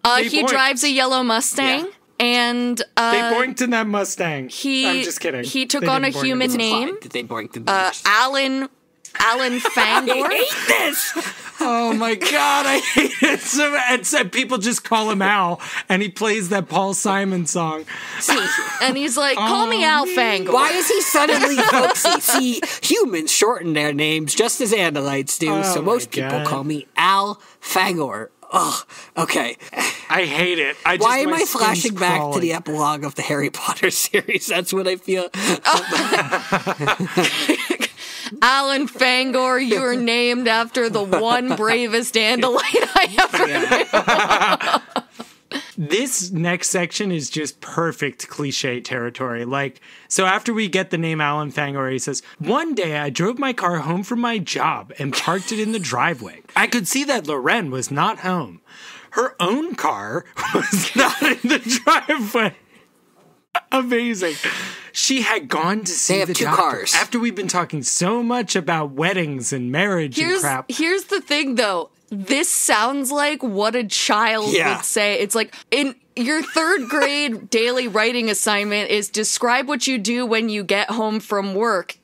Uh, he point. drives a yellow Mustang, and uh, They boinked in that Mustang. he I'm just kidding. he took They on a didn't boink in human name. Did they boink the Uh, Alan Alan Fangor. hate this. Oh my god, I hate it. So, and so people just call him Al, and he plays that Paul Simon song. and he's like, "Call me Al man. Fangor." Why is he suddenly folksy? See, humans shorten their names just as Andalites do, Oh so my most people call me Al Fangor. Ugh. Okay. I hate it. I just, Why am I skin's flashing back to the epilogue of the Harry Potter series? That's what I feel. Alan Fangor, you are named after the one bravest Andalite I ever this next section is just perfect cliche territory. Like, so after we get the name Alan Fangor, he says, One day I drove my car home from my job and parked it in the driveway. I could see that Loren was not home. Her own car was not in the driveway. Amazing. She had gone to see They have the two doctor. cars. After we've been talking so much about weddings and marriage and crap. here's the thing though. This sounds like what a child Yeah. would say. It's like in your third grade daily writing assignment is describe what you do when you get home from work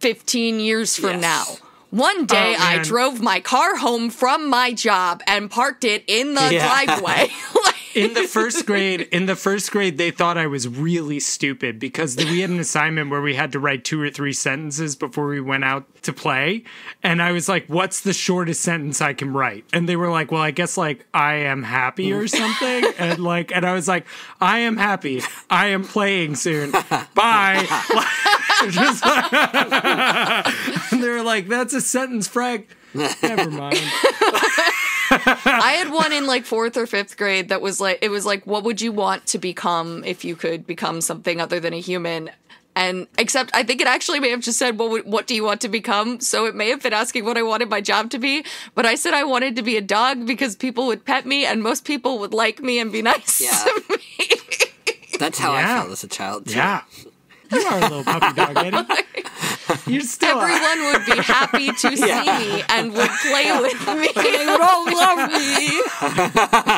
15 years from Yes. now. One oh, day Oh, I drove my car home from my job and parked it in the Yeah. driveway. In the first grade in the first grade they thought i was really stupid because we had an assignment where we had to write two or three sentences before we went out to play. And i was like what's the shortest sentence i can write? And they were like well i guess like i am happy or something. And like and i was like i am happy. I am playing soon. Bye Just like- and they're like that's a sentence frank never mind I had one in like fourth or fifth grade that was like, it was like, what would you want to become if you could become something other than a human? And except I think it actually may have just said, what, would, what do you want to become? So it may have been asking what I wanted my job to be. But I said I wanted to be a dog because people would pet me and most people would like me and be nice Yeah. to me. That's how Yeah. I felt as a child. Too. yeah you are a little puppy dog eddie you're still Everyone would be happy to see me and would play with me. They would all love me.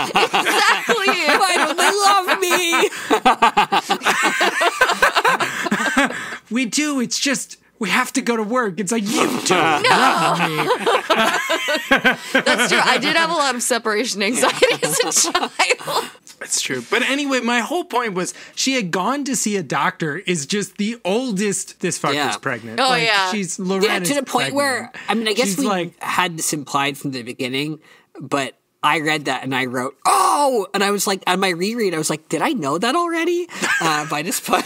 exactly. Why don't they love me? we do. It's just we have to go to work. It's like you don't No. love me. That's true. I did have a lot of separation anxiety as a child. It's true. But anyway, my whole point was she had gone to see a doctor. Is just the oldest. This fucker's Yeah. pregnant. Oh, Like, yeah. she's Lorraine. Yeah, to the point where I mean, I guess She's we like- had this implied from the beginning, but I read that and I wrote, "Oh," and I was like, on my reread, I was like, "Did I know that already?" Uh, by this point,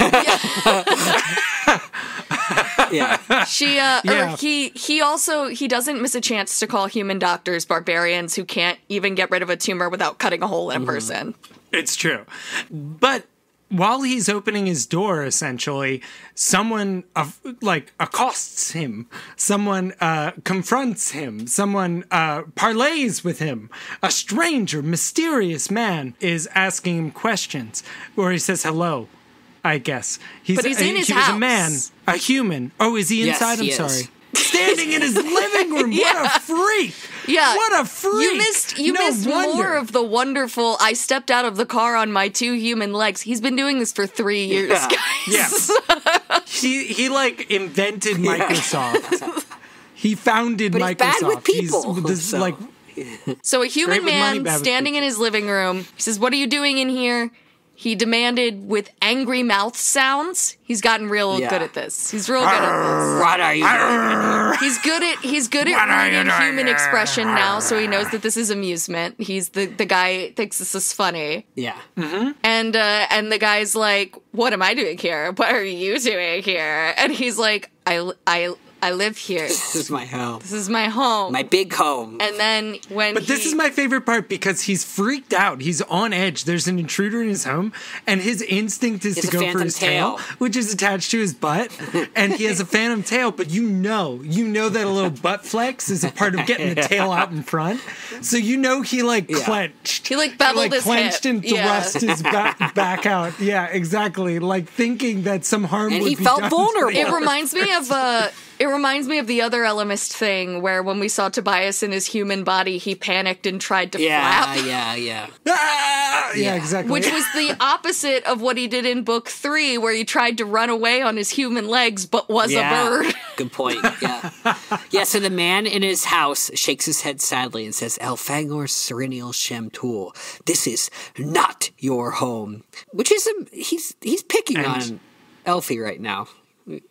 yeah, She uh Yeah. or he he also he doesn't miss a chance to call human doctors barbarians who can't even get rid of a tumor without cutting a hole in a person. It's true. But while he's opening his door, essentially, someone uh, like accosts him. Someone uh, confronts him. Someone uh, parlays with him. A stranger, mysterious man is asking him questions, or he says hello. I guess he's. But he's in his he was a man, a human. Oh, is he Yes, inside? he I'm is. Standing in his living room. Yeah. What a freak! Yeah. What a freak! You missed you No missed wonder. more of the wonderful I stepped out of the car on my two human legs. He's been doing this for 3 years, Yeah. guys. Yeah. he he like invented Microsoft. He founded But he's Microsoft. bad with people, this, so- like So a human Great with money, man standing in his living room. He says, "What are you doing in here?" He demanded with angry mouth sounds. He's gotten real Yeah. good at this. He's real good at this. what are you doing? He's good at he's good at reading human expression now, so he knows that this is amusement. He's the the guy thinks this is funny, Yeah, Mhm. and uh, and the guy's like, "What am I doing here? What are you doing here?" And he's like, "I I I live here. this is my home, This is my home." my big home. and then when But this is my favorite part because he's freaked out. He's on edge. There's an intruder in his home, and his instinct is to go for his tail. tail. which is attached to his butt. and he has a phantom tail, but you know, you know that a little butt flex is a part of getting the tail out in front. So you know he like clenched. He, like, beveled like his clenched hip. and Yeah. thrust his back, back out. Yeah, exactly. Like thinking that some harm And would he be felt done vulnerable. It reminds me of uh it reminds me of the other Ellimist thing where when we saw Tobias in his human body, he panicked and tried to yeah, flap. yeah, yeah. Ah! Yeah, Yeah. exactly. Which was the opposite of what he did in book three, where he tried to run away on his human legs but was yeah. a bird. Good point. Yeah. yeah, so the man in his house shakes his head sadly and says, Elfangor Sirinial Shamtul, this is not your home. Which is, a, he's he's picking And- on Elfie right now.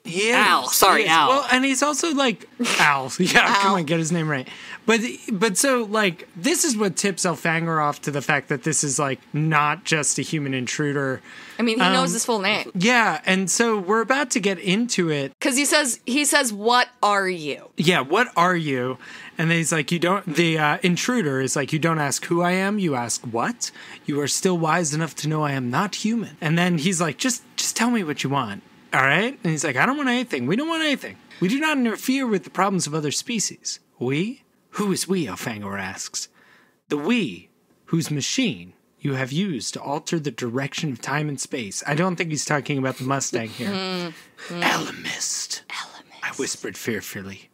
He is. Al, sorry, is. Al. Well, and he's also like Al. Yeah, come Al. on, get his name right. But but so like this is what tips Elfangor off to the fact that this is like not just a human intruder. I mean, he Um, knows his full name Yeah, and so we're about to get into it. because he says he says, "What are you?" Yeah, what are you? And then he's like, you don't. The uh, intruder is like, you don't ask who I am. You ask what. You are still wise enough to know I am not human. And then he's like, just just tell me what you want. All right. And he's like, I don't want anything. We don't want anything. We do not interfere with the problems of other species. We? Who is we? Elfangor asks. The we, whose machine you have used to alter the direction of time and space. I don't think he's talking about the Mustang here. Ellimist. Ellimist. I whispered fearfully.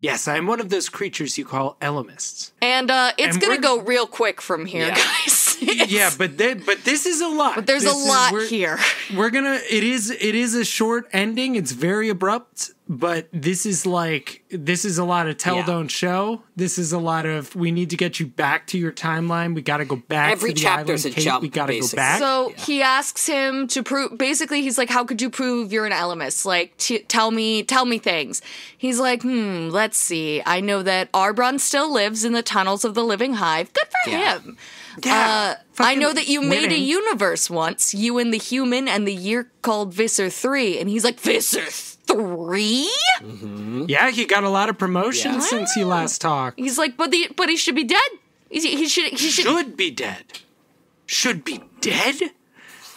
Yes, I am one of those creatures you call Ellimists. And uh, it's gonna go real quick from here, Yeah. guys. yeah, but th- but this is a lot. But there's This a is- lot we're- here. We're gonna. It is. It is a short ending. It's very abrupt. But this is like this is a lot of tell Yeah. don't show. This is a lot of we need to get you back to your timeline. We got to go back. Every to the chapter's island a Kate. jump, We got to go back. So he asks him to prove. Basically, he's like, "How could you prove you're an Ellimist? Like, t- tell me, tell me things." He's like, "Hmm, let's see. I know that Arbron still lives in the tunnels of the Living Hive. Good for Yeah. him. Yeah, Uh, I know that you made a universe once. You and the human, and the Yeerk called Visser 3. And he's like, "Visser Three? yeah, he got a lot of promotion Yeah. since he last talked. He's like, "But the but he should be dead. He, he should he should." should be dead. Should be dead?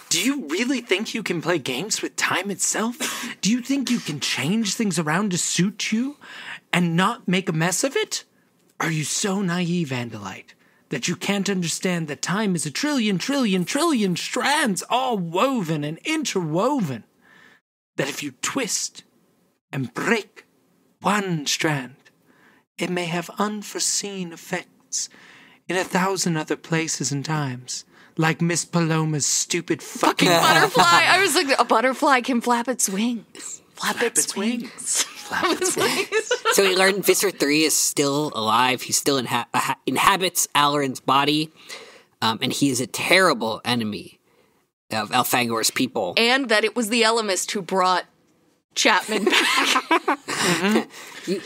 Do you really think you can play games with time itself? Do you think you can change things around to suit you and not make a mess of it? Are you so naive, Andalite, that you can't understand that time is a trillion, trillion, trillion strands all woven and interwoven? That if you twist and break one strand, it may have unforeseen effects in a thousand other places and times, like Miss Paloma's stupid fucking butterfly. I was like, a butterfly can flap its wings. Flap, flap its, its wings. wings. Flap its wings. so we learned Visser 3 is still alive. He still inha- uh, inhabits Alloran's body. Um, and he is a terrible enemy of Elfangor's people. And that it was the Ellimist who brought Chapman back.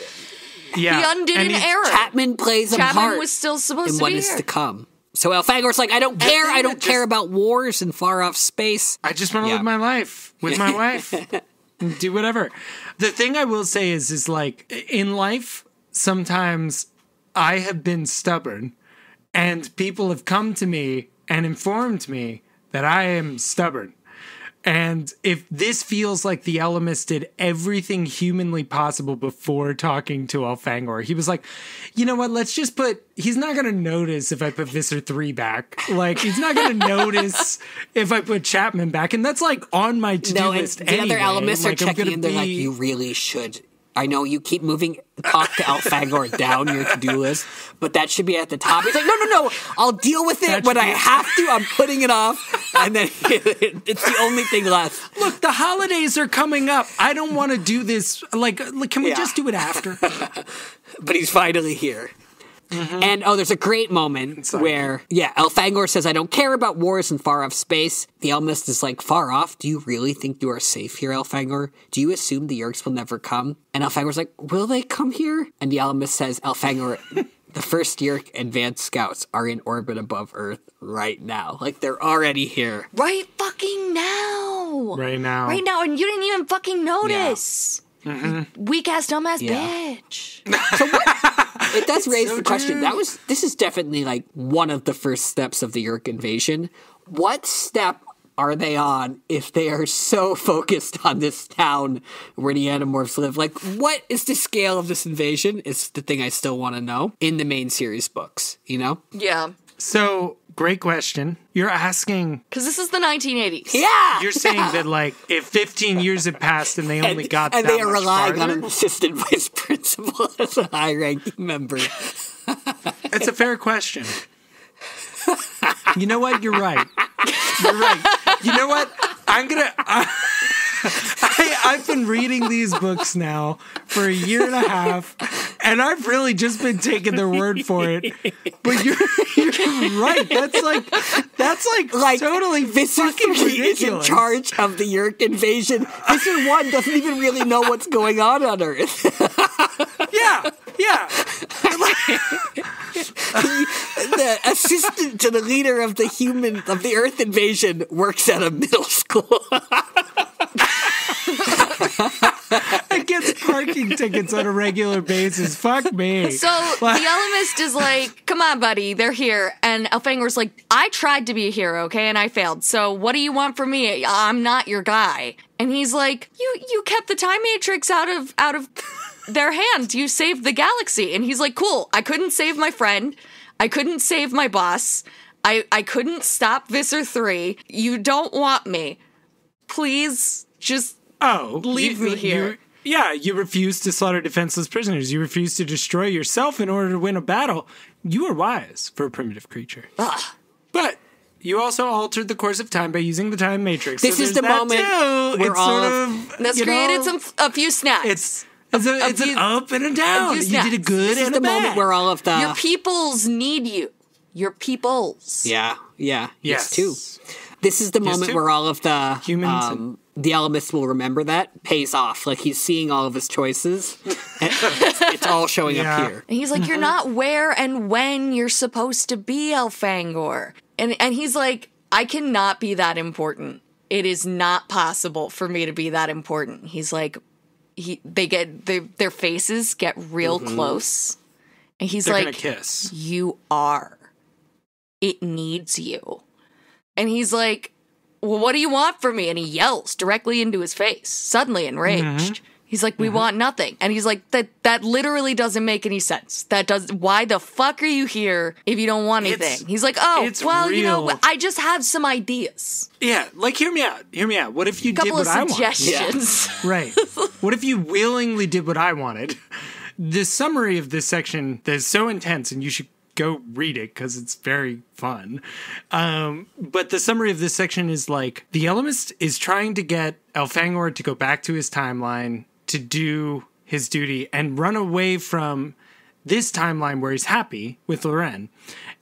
Yeah. he undid And an error. Chapman plays a Chapman part was still supposed in to what be is here. to come. So Elfangor's like, I don't care. I don't that care just- about wars and far off space. I just want to Yeah. live my life with my wife. Do whatever. The thing I will say is is like in life sometimes I have been stubborn and people have come to me and informed me that I am stubborn. And if this feels like the Ellimist did everything humanly possible before talking to Elfangor, he was like, you know what, let's just put, he's not going to notice if I put Visser 3 back. Like, he's not going to notice if I put Chapman back. And that's like on my to do No, and list. the anyway. other Ellimists Like, are checking in. They're like, you really should. I know you keep moving talk to Elfangor down your to do list, but that should be at the top. He's like, no, no, no, I'll deal with it That when I have to. I'm putting it off, and then it's the only thing left. Look, the holidays are coming up. I don't want to do this. Like, like, can we Yeah. just do it after? But he's finally here. Mm-hmm. And oh, there's a great moment like- where, yeah, Elfangor says, I don't care about wars in far off space. The Ellimist is like, far off? Do you really think you are safe here, Elfangor? Do you assume the Yeerks will never come? And Elfangor's like, will they come here? And the Ellimist says, Elfangor, the first Yeerk advanced scouts are in orbit above Earth right now. Like, they're already here. right fucking now. Right now. Right now. And you didn't even fucking notice. Mm-hmm. Weak ass, dumbass Yeah. bitch. It does raise so the question. true. That was this is definitely like one of the first steps of the Yeerk invasion. What step are they on if they are so focused on this town where the Animorphs live? Like, what is the scale of this invasion? Is the thing I still want to know in the main series books. You know? Yeah. So, great question. You're asking Because this is the 1980s. Yeah. You're saying that like if 15 years had passed and they only and, got and that they are much relying on an assistant vice principal as a high-ranking member. it's a fair question. You know what? You're right. You're right. You know what? I'm gonna. Uh, I, I've been reading these books now for a year and a half, and I've really just been taking their word for it. But you're you're right. That's like that's like like totally Visser fucking 3 is in charge of the Yeerk invasion. Visser 1 doesn't even really know what's going on on Earth. Yeah, yeah. the assistant to the leader of the human of the Earth invasion works at a middle school. It gets parking tickets on a regular basis. Fuck me. So the Ellimist is like, come on, buddy, they're here. And Elfangor's like, I tried to be a hero, okay, and I failed. So what do you want from me? I'm not your guy. And he's like, You you kept the time matrix out of out of their hands. You saved the galaxy. And he's like, Cool, I couldn't save my friend. I couldn't save my boss. I, I couldn't stop Visser 3. You don't want me. Please just Oh, Leave you- me here. you- yeah, you refuse to slaughter defenseless prisoners. You refuse to destroy yourself in order to win a battle. You are wise for a primitive creature. But you also altered the course of time by using the time matrix. This so is the moment too. where it's all sort of- of that's you created know, some a few snaps. It's it's, a, it's few- an up and a down. few You did a good this is and the a bad. moment where all of the Your peoples need you. Your peoples. yeah yeah yes, too. This is the moment too. where all of the Humans um, the Ellimist will remember that pays off. Like he's seeing all of his choices. it's, it's all showing Yeah. up here. And he's like, You're mm-hmm. not where and when you're supposed to be, Elfangor. And and he's like, I cannot be that important. It is not possible for me to be that important. He's like he they get their their faces get real mm-hmm. close. And he's They're like kiss. You are. It needs you. And he's like, Well, what do you want from me? And he yells directly into his face, suddenly enraged. Mm-hmm. He's like, We mm-hmm. want nothing. And he's like, That that literally doesn't make any sense. That does why the fuck are you here if you don't want anything? It's- he's like, Oh, it's well, you know. I just have some ideas. Yeah, like hear me out. Hear me out. What if you did what I wanted? suggestions. Right. what if you willingly did what I wanted? The summary of this section that's so intense, and you should go read it because it's very fun. Um, but the summary of this section is like the Ellimist is trying to get Elfangor to go back to his timeline to do his duty and run away from this timeline where he's happy with Loren.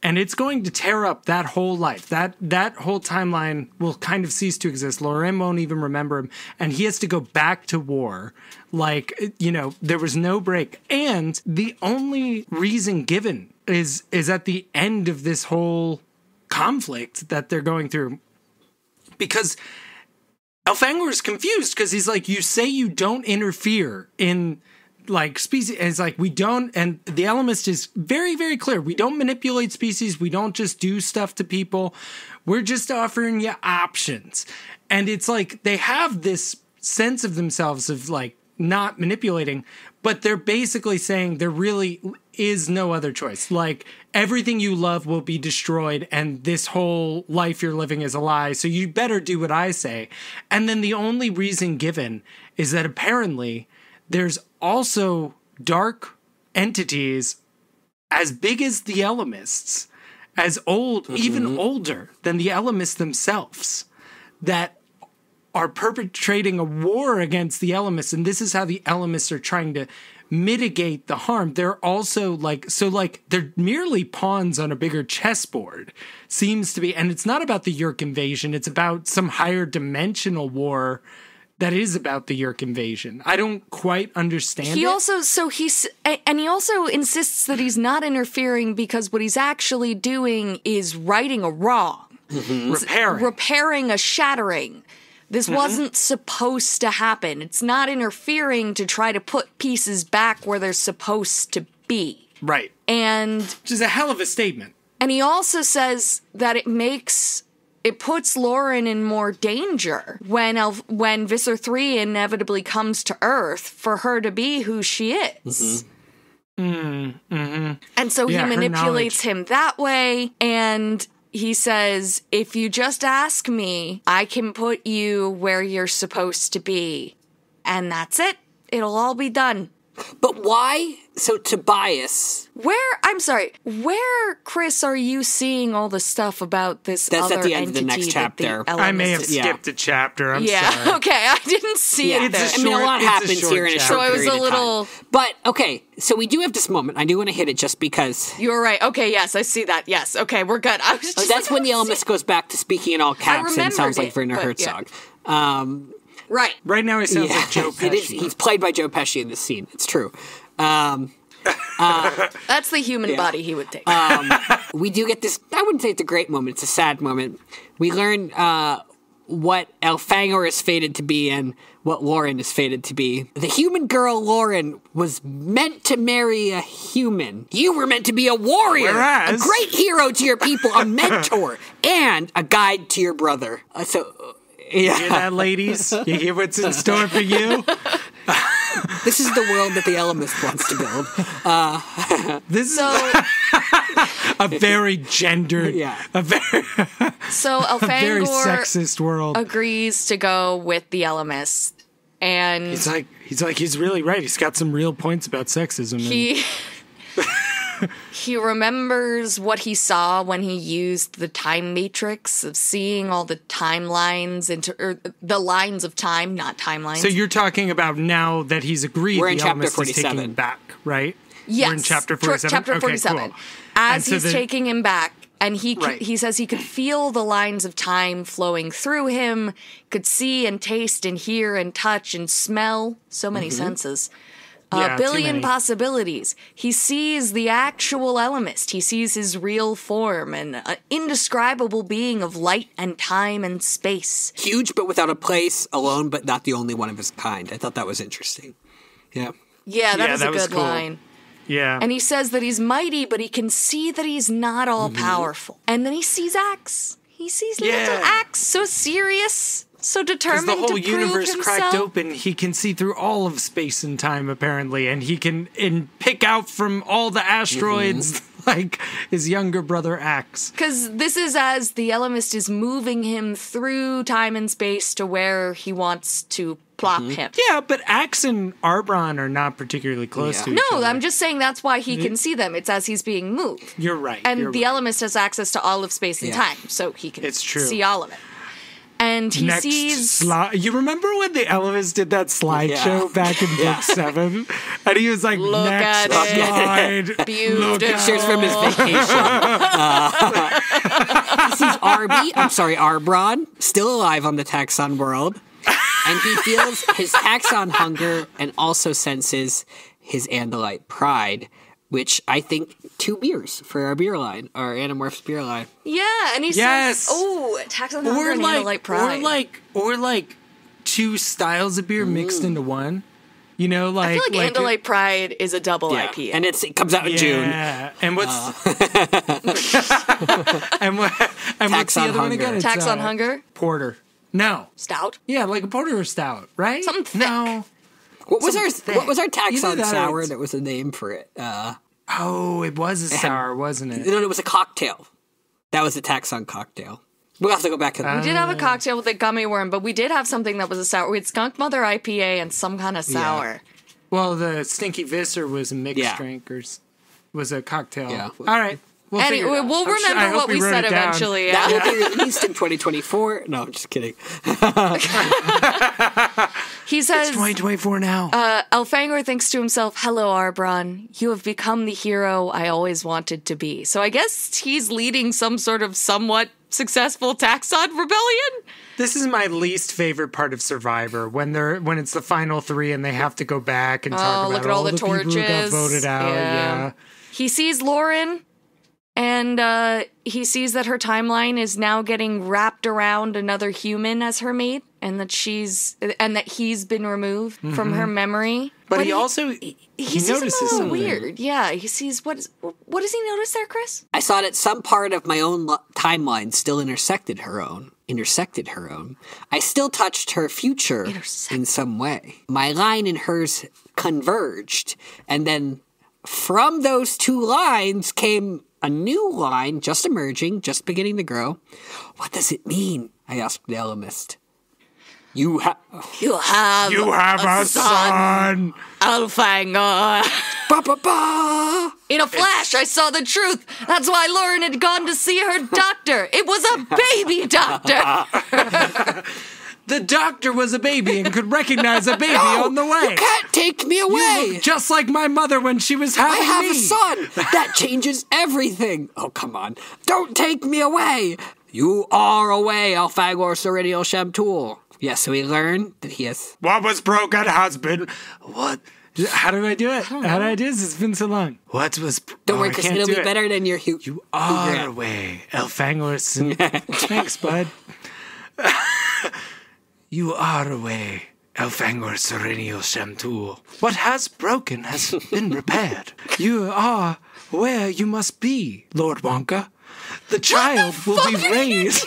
And it's going to tear up that whole life. That that whole timeline will kind of cease to exist. Loren won't even remember him. And he has to go back to war. Like, you know, there was no break. And the only reason given is is at the end of this whole conflict that they're going through. Because Elfangor is confused because he's like, you say you don't interfere in like species and it's like we don't and the Ellimist is very very clear. We don't manipulate species. We don't just do stuff to people. We're just offering you options. And it's like they have this sense of themselves of like not manipulating but they're basically saying they're really is no other choice like everything you love will be destroyed and this whole life you're living is a lie so you better do what i say and then the only reason given is that apparently there's also dark entities as big as the Ellimists, as old, mm-hmm. even older than the Ellimists themselves, that are perpetrating a war against the Ellimists. And this is how the Ellimists are trying to mitigate the harm. They're also like, so like, they're merely pawns on a bigger chessboard, seems to be. And it's not about the Yeerk invasion, it's about some higher dimensional war that is about the Yeerk invasion. I don't quite understand. He it. also so he's and he also insists that he's not interfering because what he's actually doing is righting a wrong, mm-hmm. repairing, repairing a shattering. This mm-hmm. wasn't supposed to happen. It's not interfering to try to put pieces back where they're supposed to be. Right. And which is a hell of a statement. And he also says that it makes it puts Loren in more danger when Elf- when Visser 3 inevitably comes to Earth for her to be who she is. Mm-hmm. Mm-hmm. And so yeah, he manipulates him that way and he says, if you just ask me, I can put you where you're supposed to be. And that's it. It'll all be done. But why? So Tobias. Where I'm sorry, where Chris are you seeing all the stuff about this? That's at the end of the next chapter. The I may have skipped a chapter. I'm yeah, sorry. okay, I didn't see yeah. it. There. I mean, a lot happens a here in a short So I was a little. But okay, so we do have this moment. I do want to hit it just because. You're right. Okay, yes, I see that. Yes, okay, we're good. I was just. that's like, when the Ellimist goes back to speaking in all caps and sounds like Werner Herzog. Yeah. Um, right. Right now, he sounds yeah, like Joe Pesci. he's played by Joe Pesci in this scene. It's true. Um, uh, That's the human yeah. body he would take. Um, we do get this. I wouldn't say it's a great moment. It's a sad moment. We learn uh, what Elfangor is fated to be and what Loren is fated to be. The human girl Loren was meant to marry a human. You were meant to be a warrior, Whereas, a great hero to your people, a mentor, and a guide to your brother. Uh, so. Yeah. You hear that, ladies? You hear what's in store for you? this is the world that the Ellimist wants to build. Uh, this so, is a very gendered, yeah, a very so Elfangor very sexist world agrees to go with the Ellimist, and he's like he's like he's really right. He's got some real points about sexism. He. He remembers what he saw when he used the time matrix of seeing all the timelines into or the lines of time, not timelines. So you're talking about now that he's agreed We're in the chapter 47. taking him back, right? Yes. We're in chapter 47. chapter 47. Okay, cool. As so he's the, taking him back and he right. he says he could feel the lines of time flowing through him, could see and taste and hear and touch and smell, so many mm-hmm. senses a billion possibilities. He sees the actual Ellimist. He sees his real form, an indescribable being of light and time and space. Huge, but without a place, alone, but not the only one of his kind. I thought that was interesting. Yeah. Yeah, that yeah, that a good cool. line. Yeah. And he says that he's mighty, but he can see that he's not all mm-hmm. powerful. And then he sees Ax. He sees yeah. little Ax, so serious so determined the whole universe cracked open he can see through all of space and time apparently and he can and pick out from all the asteroids mm-hmm. like his younger brother Ax because this is as the Ellimist is moving him through time and space to where he wants to plop him. Yeah, but Ax and Arbron are not particularly close Yeah. to each No, other. I'm just saying that's why he can see them. It's as he's being moved. You're right. And you're the right. Ellimist has access to all of space and Yeah. time, so he can It's true. see all of it. And he Next sees sli- you remember when the Elvis did that slideshow Yeah. back in book seven, and he was like, Look "Next at it. slide, Beautiful. Pictures from his vacation. Uh, he sees Arby, I'm sorry, Arbron, still alive on the Taxxon world. And he feels his Taxxon hunger and also senses his Andalite pride, which I think two beers for our beer line, our Animorphs beer line. Yeah, and he Yes. says, "Oh, Taxxon hunger or and like, like, pride." or like, or like two styles of beer mixed into one." You know, like I feel like, Andalite Pride is a double IPA. And it's, it comes out in June. And what's Uh. and what and what's the on other one Hunger. again? It's, Taxxon uh, hunger, porter. No, stout. yeah, like a porter or stout, right? Something thick. No. What was our Something what was our thick. Either Taxxon that sour it's- that was a name for it? Uh, Oh, it was a sour, wasn't it? no, it was a cocktail. That was a Taxxon cocktail. We'll have to go back to that. We did have a ah. cocktail with a gummy worm, but we did have something that was a sour. We had Skunk Mother IPA and some kind of sour. Well, the stinky visser was a mixed Yeah. drink or was a cocktail. Yeah. All right. We'll figure Anyway, it out. we'll I'm sure- remember what we wrote said it down. eventually. That Yeah. will be released in 2024. No, I'm just kidding. He says, 2024 now. uh, Elfangor thinks to himself, Hello, Arbron. You have become the hero I always wanted to be. So I guess he's leading some sort of somewhat successful Taxxon rebellion? this is my least favorite part of Survivor when they're when it's the final three and they have to go back and talk Oh, about look at all the people who got voted out. Yeah. He sees Loren and uh, he sees that her timeline is now getting wrapped around another human as her mate and that she's and that he's been removed from her memory. Mm-hmm. But, he, also he, he, sees notices something a something. little weird. Yeah, he sees what is what does he notice there, Chris? I saw that some part of my own lo- timeline still intersected her own. Intersected her own. I still touched her future in some way. My line and hers converged, and then from those two lines came a new line, just emerging, just beginning to grow. What does it mean? I asked the Ellimist. You have. You have You have a son. Elfangor. Ba ba ba! In a flash, I saw the truth. That's why Loren had gone to see her doctor. It was a baby doctor. The doctor was a baby and could recognize a baby on the way. You can't take me You away! look just like my mother when she was having me. I have me. a son! That changes everything! Oh, come on. Don't take me away! You are away, Elfangor Sirinial Shamtul. Yes, we learn that he has. What was broken, husband? What? How did I do it? How did I do this? It's been so long. What was? Don't oh, worry, because it'll be it. better than your Hugh. You are away, Elfangorson. Thanks, bud. You are away, Elfangor Sirinial Shamtul. What has broken has been repaired. You are where you must be, Lord Wonka. The child will be raised.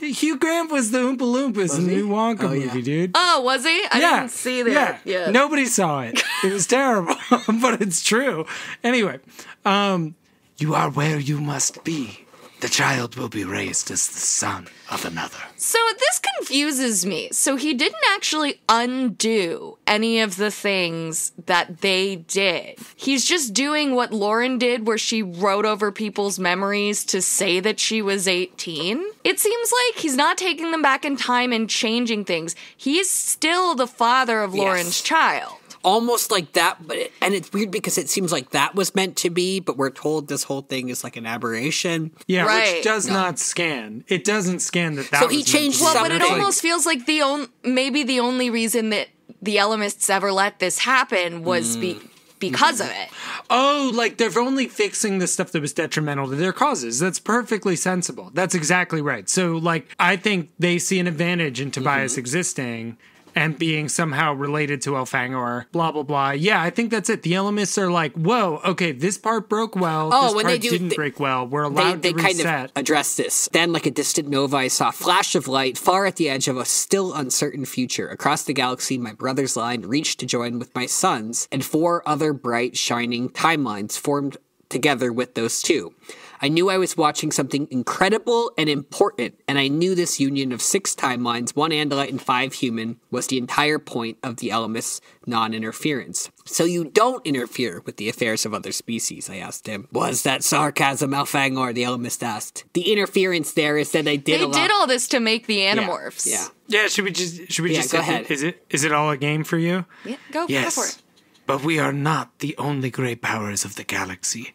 Hugh Grant was the Oompa Loompas in the new Wonka Oh, yeah. movie, dude. oh, was he? I yeah, didn't see that. Yeah. Yeah. nobody saw it. It was terrible, but it's true. Anyway, um, you are where you must be. The child will be raised as the son of another. So this confuses me. So he didn't actually undo any of the things that they did. He's just doing what Loren did, where she wrote over people's memories to say that she was 18. It seems like he's not taking them back in time and changing things. He's still the father of Loren's child. Almost like that, but it, and it's weird because it seems like that was meant to be, but we're told this whole thing is like an aberration. Yeah, Right. which does not scan. It doesn't scan that that So he was meant changed to be. Well, but it Something. almost feels like the only maybe the only reason that the Ellimists ever let this happen was be- because of it. Oh, like they're only fixing the stuff that was detrimental to their causes. That's perfectly sensible. That's exactly right. So, like, I think they see an advantage in Tobias Mm-hmm. existing and being somehow related to Elfangor, blah, blah, blah. Yeah, I think that's it. The Ellimists are like, whoa, okay, this part broke well. Oh, this when part they do- didn't they- break well. We're They, allowed they to kind reset. of address this. Then, like a distant nova, I saw a flash of light far at the edge of a still uncertain future. Across the galaxy, my brother's line reached to join with my son's, and four other bright, shining timelines formed together with those two. I knew I was watching something incredible and important, and I knew this union of six timelines, one Andalite and five human, was the entire point of the Ellimist non interference. So you don't interfere with the affairs of other species, I asked him. Was that sarcasm, Elfangor? The Ellimist asked. The interference there is that I did They a lot. did all this to make the Animorphs. Yeah. Yeah, should we just should we Yeah, just go say- ahead. Is it is it all a game for you? Yeah, go, Yes. go for it. But we are not the only great powers of the galaxy.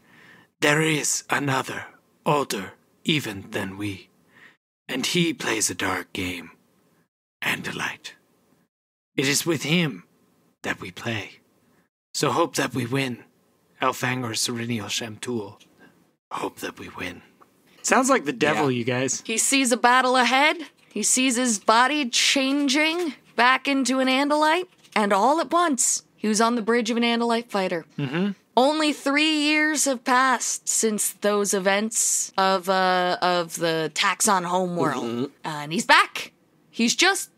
There is another, older even than we. And he plays a dark game. Andalite. It is with him that we play. So hope that we win. Elfangor Sirinial Shamtul. Hope that we win. Sounds like the devil, Yeah. you guys. He sees a battle ahead. He sees his body changing back into an Andalite, and all at once, he was on the bridge of an Andalite fighter. Mm-hmm. Only three years have passed since those events of uh, of the Taxxon homeworld, Mm-hmm. uh, and he's back. He's just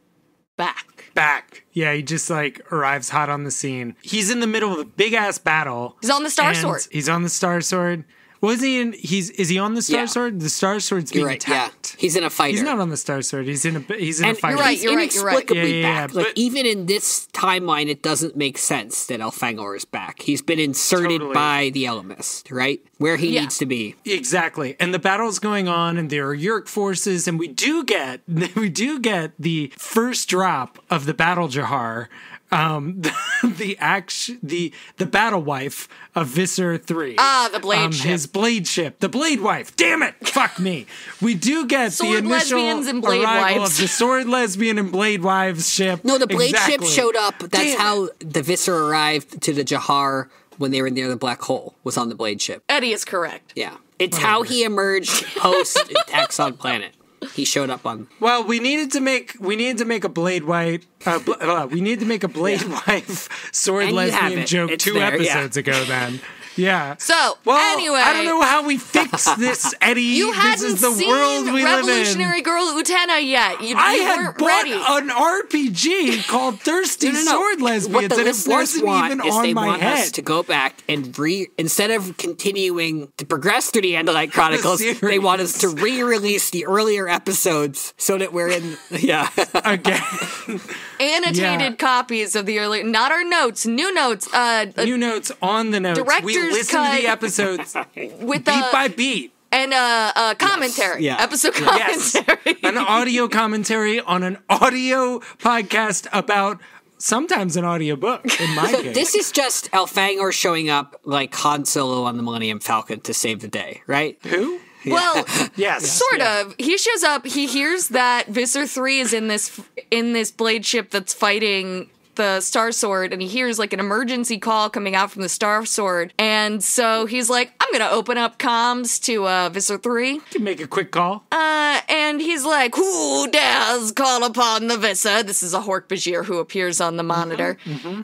back. Back. Yeah, he just like arrives hot on the scene. He's in the middle of a big ass battle. He's on the Star Sword. He's on the Star Sword. Was he in? He's is he on the Star Yeah. Sword? The Star Sword's being right. attacked. Yeah. He's in a fighter. He's not on the Star Sword. He's in a he's in and a fighter. You're right, you're right, you're right. Yeah, yeah, yeah, back. like even in this timeline, it doesn't make sense that Elfangor is back. He's been inserted Totally. by the Ellimist, right? Where he needs to be. Exactly. And the battle's going on and there are Yeerk forces and we do get we do get the first drop of the battle Jahar. Um the, the action the the battle wife of Visser 3. Ah, the blade um, ship. His blade ship. The blade wife. Damn it. Fuck me. We do get the initial lesbians and blade arrival wives. of the sword lesbian and blade wives ship. No, the blade Exactly. ship showed up. That's Damn how the Visser arrived to the Jahar when they were near the black hole. Was on the blade ship. Eddie is correct. Yeah, it's how he emerged post Taxxon planet. He showed up on. Well, we needed to make we needed to make a blade white. Uh, bl- uh, we need to make a blade wife sword And lesbian joke It's two there, yeah. episodes ago. Then, yeah. So, well, anyway. I don't know how we fix this, Eddie. You this hadn't is the seen world we live in. Revolutionary Girl Utena yet. You, I you had weren't bought ready. an RPG called Thirsty No, no, no. Sword Lesbians, What the and it listeners wasn't want even is on they my want head. us to go back and re instead of continuing to progress through the Andalite Chronicles, series. they want us to re-release the earlier episodes so that we're in. Yeah, Again, Annotated Yeah. copies of the early, not our notes, new notes. Uh, uh, new notes on the notes. we Director's listen to the episodes with beat uh, by beat. and uh, uh, commentary, Yeah. episode Yes. commentary. an audio commentary on an audio podcast about sometimes an audiobook in my case. this is just Elfangor showing up like Han Solo on the Millennium Falcon to save the day, right? Who? Well, Yes. sort Yeah. of. He shows up. He hears that Visser Three is in this in this blade ship that's fighting the Star Sword, and he hears like an emergency call coming out from the Star Sword, and so he's like, "I'm gonna open up comms to uh, Visser Three." Can make a quick call. Uh, and he's like, Who dares call upon the Visser? This is a Hork Bajir who appears on the monitor.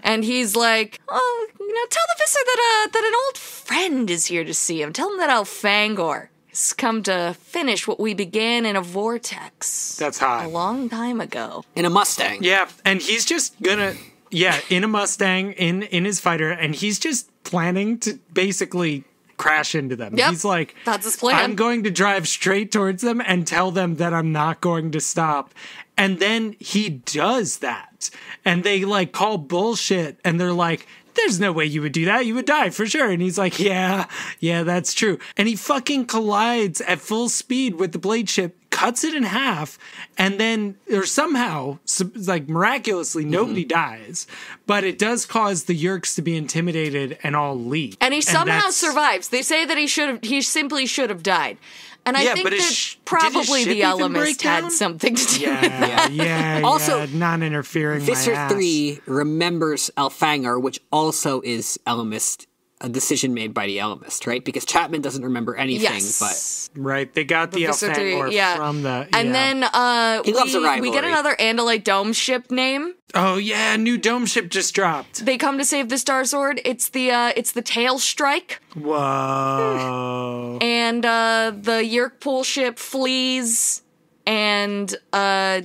And he's like, Oh, you know, tell the Visser that, uh, that an old friend is here to see him. Tell him that Elfangor has come to finish what we began in a vortex. That's hot. a long time ago. In a Mustang. Yeah, and he's just gonna yeah, in a Mustang in in his fighter and he's just planning to basically crash into them. Yep, he's like that's his plan. I'm going to drive straight towards them and tell them that I'm not going to stop. And then he does that. And they like call bullshit and they're like there's no way you would do that. You would die for sure. And he's like, yeah, yeah, that's true. And he fucking collides at full speed with the blade ship, cuts it in half, and then, or somehow, like miraculously, mm-hmm. nobody dies. But it does cause the Yeerks to be intimidated and all leave. And he somehow that's- survives. They say that he should have, he simply should have died. And I Yeah, think that sh- probably the even Ellimist had something to do with that. Yeah, yeah, Also, yeah, non-interfering. my Visser 3 remembers Elfangor, which also is Ellimist, a decision made by the Ellimist, right? Because Chapman doesn't remember anything, Yes. Right, they got the Visser three, Elfangor yeah. from the. And yeah. then uh, He loves we, a we get rivalry. another Andalite Dome ship name. oh yeah, new dome ship just dropped. They come to save the Star Sword. It's the uh, it's the Tail Strike, Whoa. and uh, the Yeerkpool ship flees, and uh,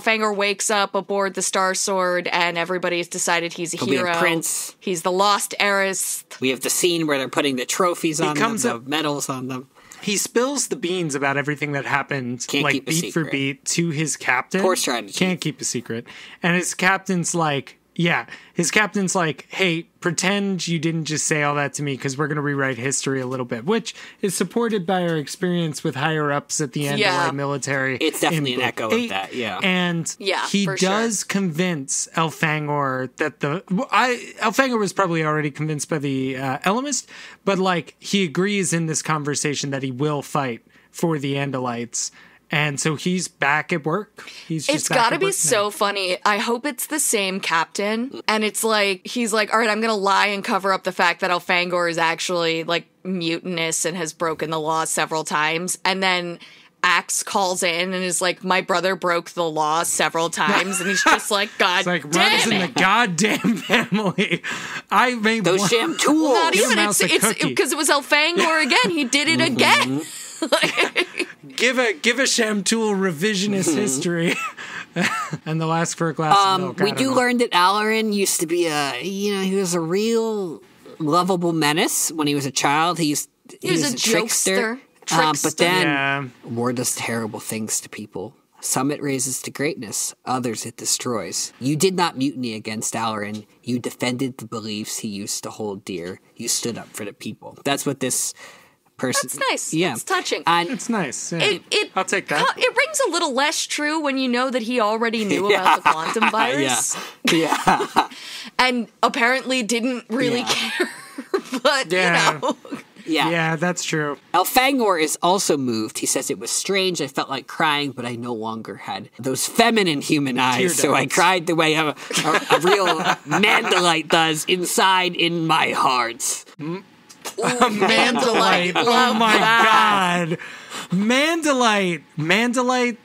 Elfangor wakes up aboard the Star Sword, and everybody's decided he's a He'll be a hero. prince. He's the lost heiress. We have the scene where they're putting the trophies on them, comes the up- medals on them. he spills the beans about everything that happened, Can't like beat for beat, to his captain. Poor strategy. Can't keep a secret, and his captain's like, yeah, his captain's like, hey, pretend you didn't just say all that to me because we're gonna rewrite history a little bit, which is supported by our experience with higher ups at the end Yeah. of the military. It's definitely in an book echo of that, yeah. and Yeah, he for sure. does convince Elfangor that the I Elfangor was probably already convinced by the uh, Ellimist, but like he agrees in this conversation that he will fight for the Andalites, and so he's back at work. He's just It's back got to be work so now. funny. I hope it's the same captain. And it's like, he's like, all right, I'm going to lie and cover up the fact that Elfangor is actually like mutinous and has broken the law several times. And then Ax calls in and is like, my brother broke the law several times. And he's just like, God It's like runs damn in the goddamn family. I made Those one- Shamtuls. Not even. It's it's because it was Elfangor again. He did it Mm-hmm. again. give a give a Shamtul revisionist history, and they'll ask for a glass of Um, milk. I we don't know. learn that Alloran used to be a, you know, he was a real lovable menace when he was a child. He used, he, He was a jokester, Um, but then Yeah. war does terrible things to people. Some it raises to greatness, others it destroys. You did not mutiny against Alloran. You defended the beliefs he used to hold dear. You stood up for the people. That's what this person. That's nice. Yeah, It's touching. And It's nice. Yeah. It, it, I'll take that. It rings a little less true when you know that he already knew about the quantum virus yeah. and apparently didn't really Yeah. care. but Yeah. you know, Yeah. yeah, that's true. Elfangor is also moved. He says it was strange. I felt like crying, but I no longer had those feminine human eyes. So I cried the way a, a, a real Mandalite does inside in my heart. Mm, Mandalite. Oh my god. Mandalite. Mandalite.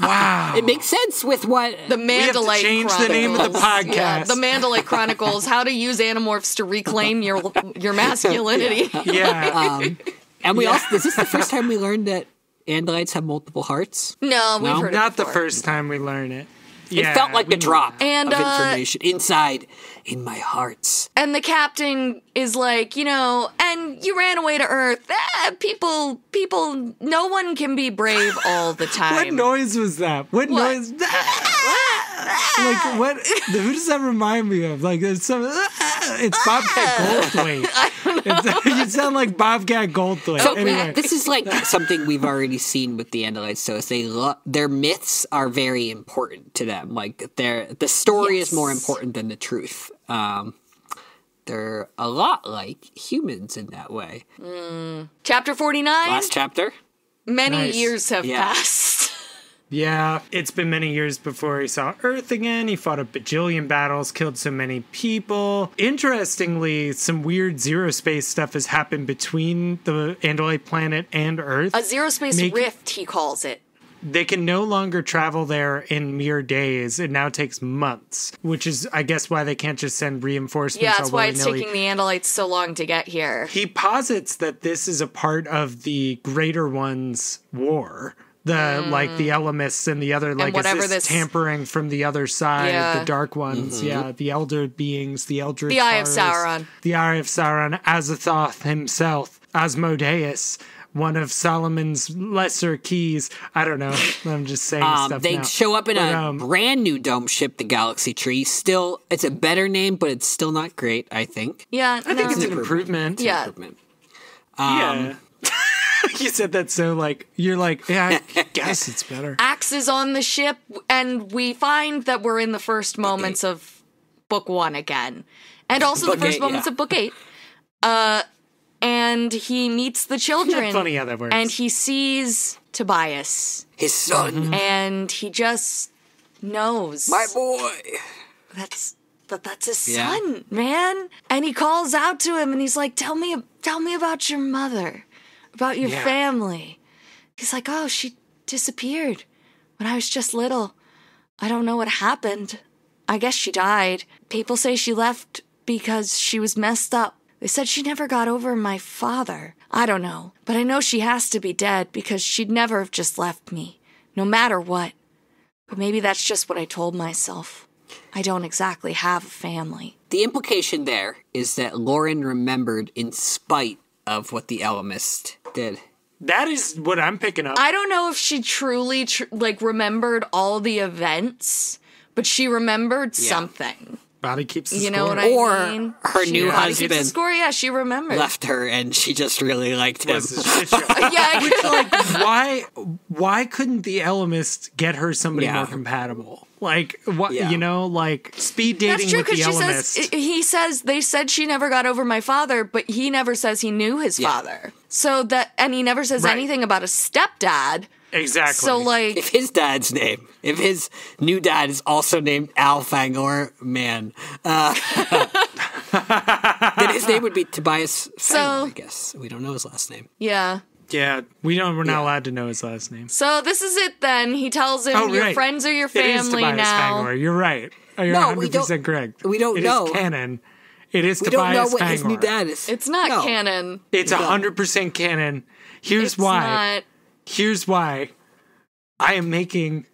Wow. It makes sense with what The Mandalite. We have to Mandalite change the name of the Chronicles. Yeah, podcast. the Mandalite Chronicles: How to use Animorphs to reclaim your your masculinity. yeah. Um, and we also is this the first time we learned that Andalites have multiple hearts? No, we've No? heard Not it the first time we learn it. It felt like we a drop And, of uh, information inside in my hearts. And the captain is like, you know, and you ran away to Earth. Ah, people, people, no one can be brave all the time. What noise was that? What, What? noise? like what? Who does that remind me of? Like there's some. It's Bobcat Goldthwait. You sound like Bobcat Goldthwait. So anyway, this is like something we've already seen with the Andalites. So is they lo- their myths are very important to them. Like their the story is more important than the truth. Um, they're a lot like humans in that way. Chapter 49, Last chapter. many Nice. years have Yeah. passed. Yeah, it's been many years before he saw Earth again. He fought a bajillion battles, killed so many people. Interestingly, some weird zero space stuff has happened between the Andalite planet and Earth. A zero space Make- rift, he calls it. they can no longer travel there in mere days. It now takes months, which is, I guess, why they can't just send reinforcements. Yeah, that's why it's taking the Andalites so long to get here. He posits that this is a part of the Greater Ones war. The like the Ellimists and the other like is Mm. whatever this, this- tampering from the other side, Yeah. the dark ones, yeah, the elder beings, the elder The Eye of Sauron. the Eye of Sauron, Azathoth himself, Asmodeus, one of Solomon's lesser keys. I don't know. I'm just saying Um, stuff they now. show up in But, a um, brand new dome ship, the Galaxy Tree. Still, it's a better name, but it's still not great. I think. Yeah, I think no. it's an improvement. Yeah. Improvement. yeah. You said that so like you're like yeah. I guess it's better. Ax is on the ship, and we find that we're in the first moments of book one again, and also the first eight, moments yeah. of book eight. Uh, and he meets the children. funny how that works. And he sees Tobias, His son, Mm-hmm. and he just knows my boy. that's that that's his Yeah. son, man. And he calls out to him, and he's like, "Tell me, tell me about your mother, about your Yeah. family." He's like, "Oh, she disappeared when I was just little. I don't know what happened. I guess she died. People say she left because she was messed up. They said she never got over my father. I don't know, but I know she has to be dead because she'd never have just left me, no matter what. But maybe that's just what I told myself. I don't exactly have a family. The implication there is that Loren remembered in spite of what the Ellimist did. That is what I'm picking up. I don't know if she truly tr- like remembered all the events, but she remembered Yeah. something. Body keeps the You know score. what I Or mean? her She new body keeps the husband score. Yeah, she remembered. left her and she just really liked him. was a shit show. Yeah, I could- like why why couldn't the Ellimist get her somebody Yeah. more compatible? Like what Yeah. you know, like speed dating That's true with the because she Ellimist. says he says they said she never got over my father, but he never says he knew his Yeah. father. So that and he never says Right. anything about a stepdad. Exactly. So like if his dad's name, if his new dad is also named Al Fangor, man, uh, then his name would be Tobias Fangor, So- I guess. We don't know his last name. yeah. yeah, we don't. We're not Yeah. allowed to know his last name. So this is it then. He tells him Oh, your right. friends are your family Tobias now. Fangor. You're right. Oh, You're No, 100 we don't- percent correct. we don't It is know. canon. It is We don't Tobias know what his new dad is. It's not No. canon. It's No. hundred percent canon. Here's It's why. not. Here's why. I am making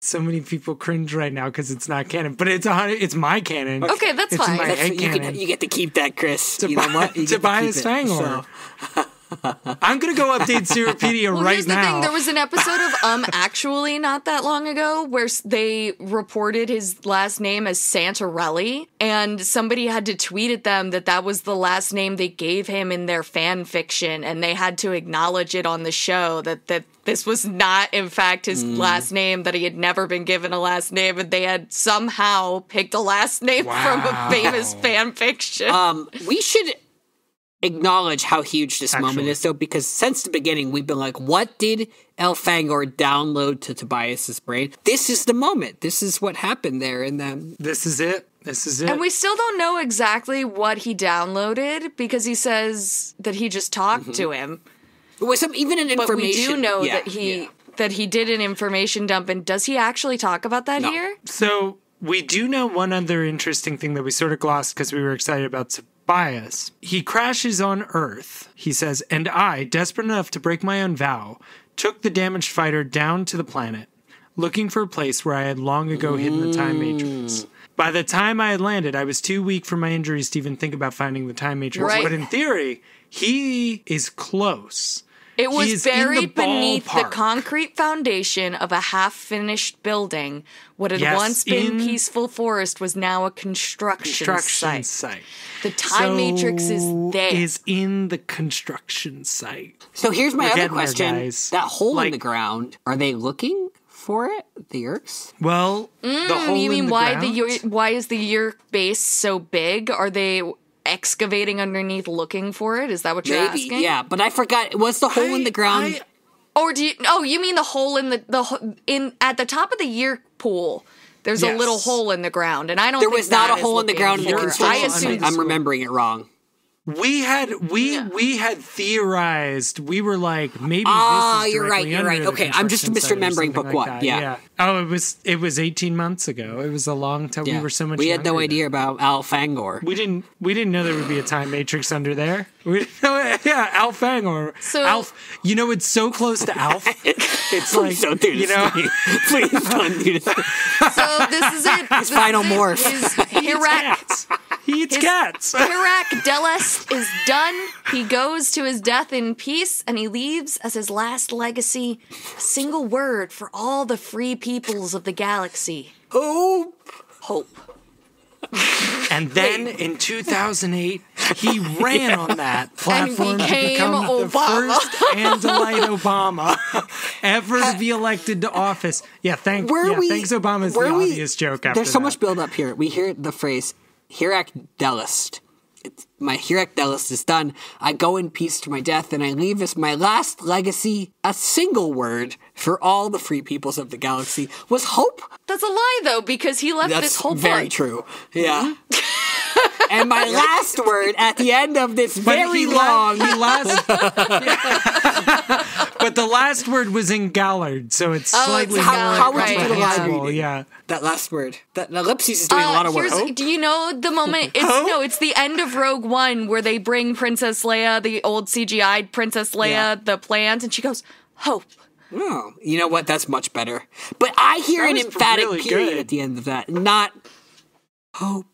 so many people cringe right now because it's not canon, but it's a hundred. It's my canon. Okay, that's it's fine. My That's- you, can, you get to keep that, Chris. you know what? You to Tobias keep it. Fangor. So- I'm gonna go update Seropedia Well, right here's the now. thing. There was an episode of Um Actually not that long ago where they reported his last name as Santarelli, and somebody had to tweet at them that that was the last name they gave him in their fan fiction, and they had to acknowledge it on the show that that this was not, in fact, his Mm. last name. That he had never been given a last name, and they had somehow picked a last name from a famous fan fiction. Um, we should acknowledge how huge this moment is, though, because since the beginning we've been like, "What did El Fangor download to Tobias's brain?" This is the moment. This is what happened there, and then this is it. This is it. And we still don't know exactly what he downloaded because he says that he just talked mm-hmm. to him. it was some, even an information. But we do know yeah, that he yeah. that he did an information dump. And does he actually talk about that No. here? So we do know one other interesting thing that we sort of glossed because we were excited about Tobias. He crashes on Earth, he says, and I, desperate enough to break my own vow, took the damaged fighter down to the planet, looking for a place where I had long ago hidden the time mm. matrix. By the time I had landed, I was too weak from my injuries to even think about finding the time matrix. Right. But in theory, he is close. It was is in the buried beneath the concrete foundation of a half-finished building. What had Yes, once been peaceful forest was now a construction, Construction site. site. The time matrix is there. Is in the construction site. So here's my We're other getting there, question: guys. That hole Like- in the ground. Are they looking for it? The Yeerks? Well, the hole Mm, you in mean the why ground? the why is the Yeerk base so big? Are they excavating underneath looking for it? Is that what you're Maybe, asking? yeah. But I forgot. Was the hole in the ground? I- Or do you? Oh, you mean the hole in the the ho- in at the top of the Yeerk pool? There's a little hole in the ground, and I don't. there think was not that a hole in the ground in the construction. I assume I'm remembering it wrong. we had we we had theorized. We were like maybe. Ah, this you're right, you're right. Okay, I'm just construction site or misremembering, book but like what? that. Yeah. Oh, it was it was 18 months ago. It was a long time. Yeah. We were so much. We had no younger idea about Al Fangor. We didn't. We didn't know there would be a time matrix under there. We didn't know. Yeah, Alf or So- Alf. You know, it's so close to Alf. It's like Don't do this you know. to me. Please don't do this. So this is it. His final morph. Is Hirak cats. He eats His- cats. Hirak Delest is done. He goes to his death in peace, and he leaves as his last legacy a single word for all the free peoples of the galaxy: Hope! hope. And then in 2008, he ran on that platform to became become the Obama. first Andalite Obama ever to be uh, elected to office. Yeah, thank, where yeah, we? thanks Obama is the where we- obvious joke after There's so that. much build up here. We hear the phrase "Hirak Delist." It's, my Hirak Delist is done. I go in peace to my death, and I leave as my last legacy a single word for all the free peoples of the galaxy was hope. That's a lie, though, because he left this That's whole very book. true. Yeah. and my last word at the end of this But very he la- long. he last, but the last word was in Gallard, so it's Oh, slightly it's more Gallard, how would you do the live readable, reading? Yeah. that last word. That the ellipses is doing a Uh, lot of work. here's- Do you know the moment? It's no, it's the end of Rogue One where they bring Princess Leia, the old CGI Princess Leia, Yeah. the plant, and she goes, "Hope." Oh, you know what? That's much better. But I hear an emphatic really period good. at the end of that, not hope.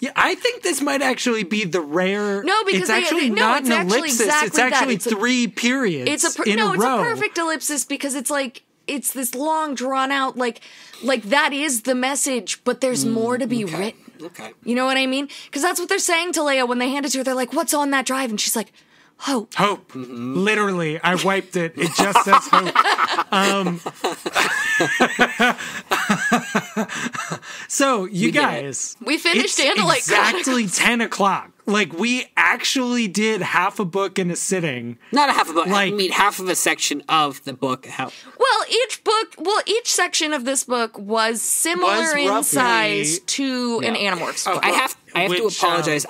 Yeah, I think this might actually be the rare. No, because it's they- actually they- no, not it's an actually ellipsis. exactly it's actually It's a- three periods. It's a per- in no, a it's row. a perfect ellipsis because it's like it's this long drawn out like like that is the message, but there's mm, more to be written. Okay. You know what I mean? Because that's what they're saying to Leia when they hand it to her. They're like, "What's on that drive?" And she's like, "Hope." Hope. Mm-hmm. Literally, I wiped it. It just says hope. Um, so, you did it. guys. We finished it's Andalite exactly 10 o'clock. Like, we actually did half a book in a sitting. Not a half a book. Like, I mean, half of a section of the book. How, Well, each book, well, each section of this book was similar Was in roughly- size to an Animorphs book. I have. I have Which, to um, apologize.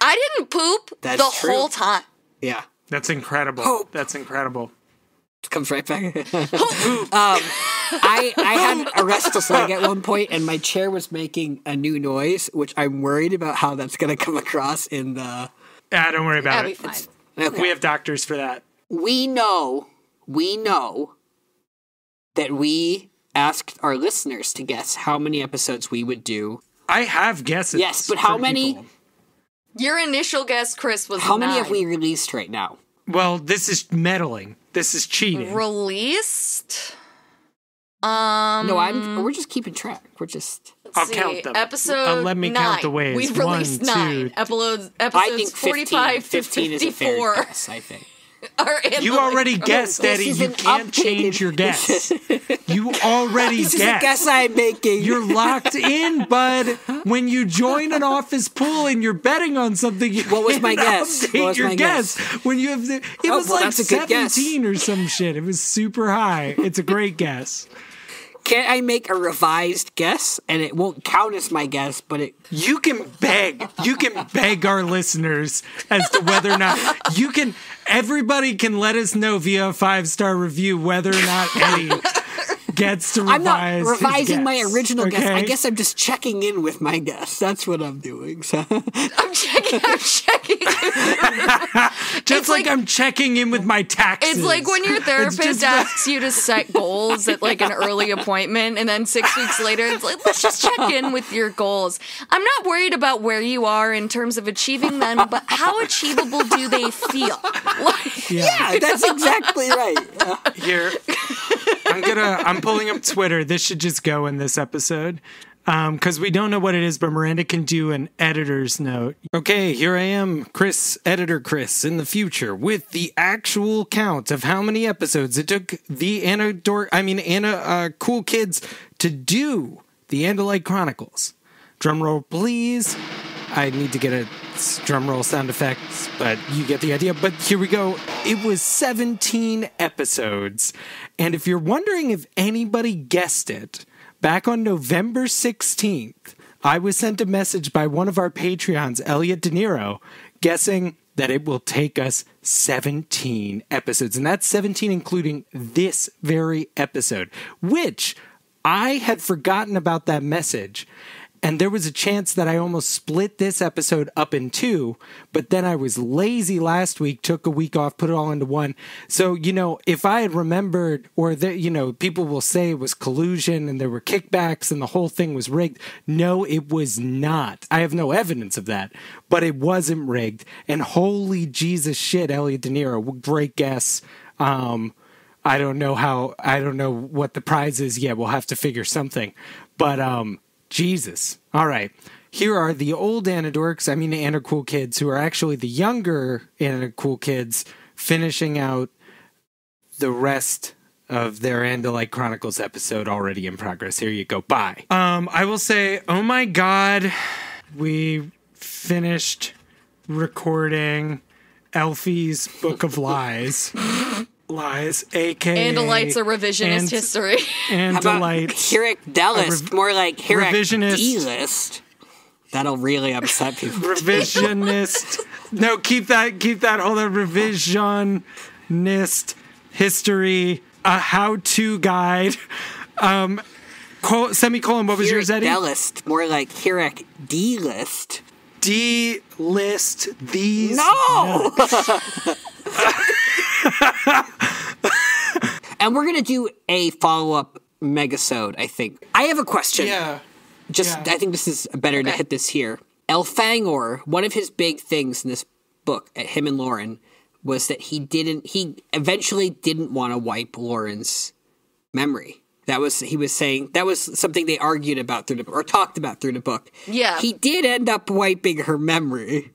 I didn't poop That's the true. whole time. Yeah, That's incredible. Hope. That's incredible. it comes right back. um, I I had a restless leg at one point, and my chair was making a new noise, which I'm worried about how that's going to come across in the. Ah, don't worry about That'd be it. fine. Okay. We have doctors for that. we know, we know that we asked our listeners to guess how many episodes we would do. I have guesses. Yes, but how many- people. Your initial guess, Chris, was How many have we released right now? Well, this is meddling. This is cheating. released? Um, No, I'm. We're just keeping track. We're just. I'll see, count them. Episode Uh, let me nine. count the ways. We've One, released two- nine episodes. Episodes I think 15, 45 15 to is a fair guess. I think. are You already guessed, Eddie. You can't updated- change your guess. You already This guessed. guess I'm making. You're locked in, bud. When you join an office pool and you're betting on something, you What was my guess? update What was your my guess. guess? When you have the, it Oh, was well, like that's a good guess. 17 or some shit. It was super high. It's a great guess. can't I make a revised guess? And it won't count as my guess, but it. You can beg. You can beg our listeners as to whether or not you can. Everybody can let us know via a five star review whether or not Eddie gets to revise. I'm not his revising my guess, original guess. I guess I'm just checking in with my guess. That's what I'm doing. So I'm checking. I'm checking. Just it's like, like- I'm checking in with my taxes. It's like when your therapist asks you to set goals at like an early appointment, and then six weeks later, it's like, let's just check in with your goals. I'm not worried about where you are in terms of achieving them, but how achievable do they feel? Like, yeah, that's exactly right. Uh, here. I'm gonna. I'm pulling up Twitter. This should just go in this episode. Because we don't know what it is, but Miranda can do an editor's note. Okay, here I am, Chris, editor Chris, in the future with the actual count of how many episodes it took the Anna Dor- I mean Anna uh, Cool Kids to do the Andalite Chronicles. Drum roll, please. I need to get a drum roll sound effects, but you get the idea. But here we go. It was 17 episodes. And if you're wondering if anybody guessed it, back on November 16th, I was sent a message by one of our Patreons, Elliot De Niro, guessing that it will take us 17 episodes. And that's 17 including this very episode, which I had forgotten about that message. And there was a chance that I almost split this episode up in two, but then I was lazy last week, took a week off, put it all into one. So, you know, if I had remembered, or that, you know, people will say it was collusion and there were kickbacks and the whole thing was rigged. No, it was not. I have no evidence of that, but it wasn't rigged. And holy Jesus shit, Elliot De Niro, great guess. Um, I don't know how I don't know what the prize is yet. We'll have to figure something. But um Jesus. All right. Here are the old Anidorks, I mean Anna Cool Kids, who are actually the younger Anna Cool Kids, finishing out the rest of their Andalite Chronicles episode already in progress. Here you go. Bye. Um, I will say, oh my god, we finished recording Elfie's Book of Lies. Lies, aka Andalites a revisionist and- history. and how about delights. Hirak Delist? More like Hirak revisionist- D-list. That'll really upset people. revisionist. no, keep that. Keep that. Hold on. Revisionist history. A how-to guide. Um, col- semicolon. What was yours, Hirak Eddie? Delist. More like Hirak D-list. D-list these. No! And we're gonna do a follow up megasode. I think. I have a question. Yeah. Just Yeah. I think this is better to hit this here. Elfangor, one of his big things in this book, at him and Loren, was that he didn't. He eventually didn't want to wipe Loren's memory. That was he was saying that was something they argued about through the or talked about through the book. Yeah. he did end up wiping her memory.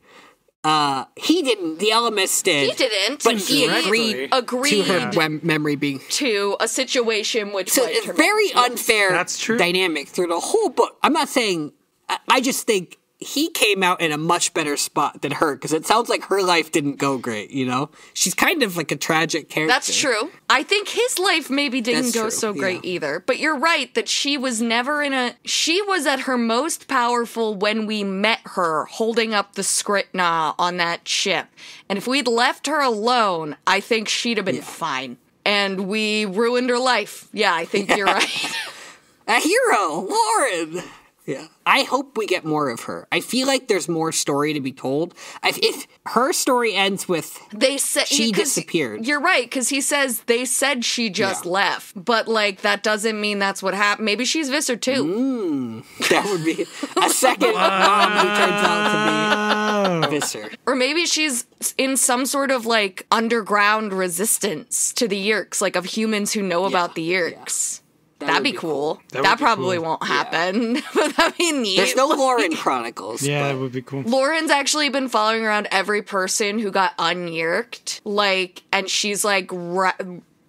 Uh, he didn't. The Elemist did. He didn't. but he agreed Agreed to her wem- memory being. to a situation which So it's very memory. unfair. That's true. Dynamic through the whole book. I'm not saying. I, I just think he came out in a much better spot than her because it sounds like her life didn't go great. You know, she's kind of like a tragic character. That's true. I think his life maybe didn't That's go true, so great yeah. either. But you're right that she was never in a. She was at her most powerful when we met her holding up the Skritna on that ship. And if we'd left her alone, I think she'd have been fine. And we ruined her life. Yeah, I think you're right. A hero, Loren. Yeah. I hope we get more of her. I feel like there's more story to be told. I, if her story ends with They said she disappeared. You're right because he says they said she just Yeah. left, but like that doesn't mean that's what happened. Maybe she's Visser too. Mm. that would be a second mom who turns out to be Visser. Or maybe she's in some sort of like underground resistance to the Yeerks, like of humans who know about the Yeerks. That'd would be, be cool. That That, probably cool. won't happen, but that'd be neat. There's no Loren Chronicles. Yeah, that would be cool. Loren's actually been following around every person who got unyerked, like, and she's like ra-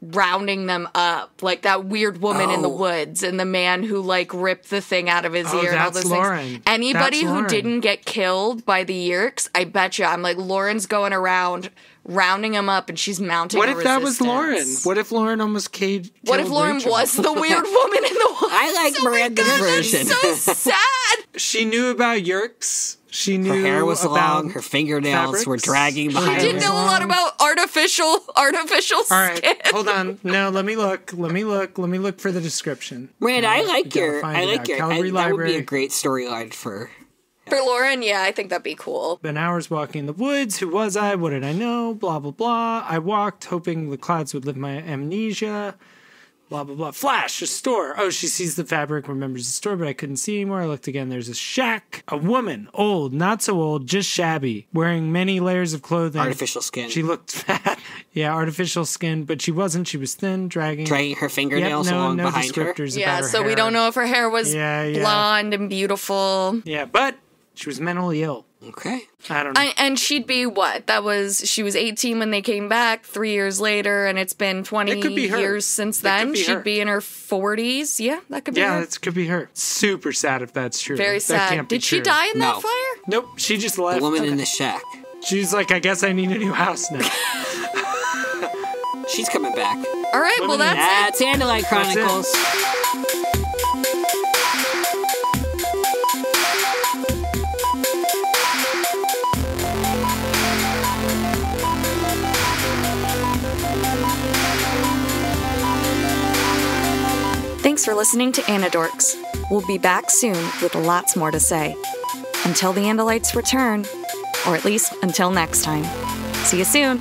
rounding them up, like that weird woman in the Oh. woods and the man who like ripped the thing out of his Oh, ear and all that's those Loren. things. Anybody That's who Lauren. didn't get killed by the Yeerks, I bet you, I'm like Loren's going around rounding them up, and she's mounting. What a if that was Loren? What if Loren almost caged? What if Loren Rachel? was the weird woman in the woods? I like Oh Miranda's God, version. That's so sad. She knew about Yeerks. She knew Her hair was long, her fingernails were dragging behind hair Didn't was know a lot about artificial artificial All right, skin. hold on. No, let me look. Let me look. Let me look for the description. Miranda, I like your. I like out. your. I, Calvary that would be a great storyline for. For Loren, yeah, I think that'd be cool. Been hours walking in the woods. Who was I? What did I know? Blah blah blah. I walked, hoping the clouds would lift my amnesia. Blah blah blah. Flash, a store. Oh, she sees the fabric, remembers the store, but I couldn't see anymore. I looked again. There's a shack. A woman, old, not so old, just shabby, wearing many layers of clothing. Artificial skin. She looked fat. yeah, artificial skin, but she wasn't. She was thin, dragging. dragging her Yep, fingernails no, along no behind her. descriptors Yeah, about her so we don't know if her hair was Yeah, yeah. blonde and beautiful. Yeah, but she was mentally ill. Okay. I don't know. I, and she'd be what? That was she was 18 when they came back. Three years later, and it's been 20 It could be years since It could then. be She'd her. be in her 40s. Yeah, that could be yeah, her. that could be her. Super sad if that's true. Very That sad. can't be Did she true. die in No. that fire? Nope. She just left. The woman in the shack. She's like, I guess I need a new house now. She's coming back. All right, well Women in- that's That's Andalite That's it. Chronicles. Thanks for listening to Anidorks. We'll be back soon with lots more to say. Until the Andalites return, or at least until next time. See you soon.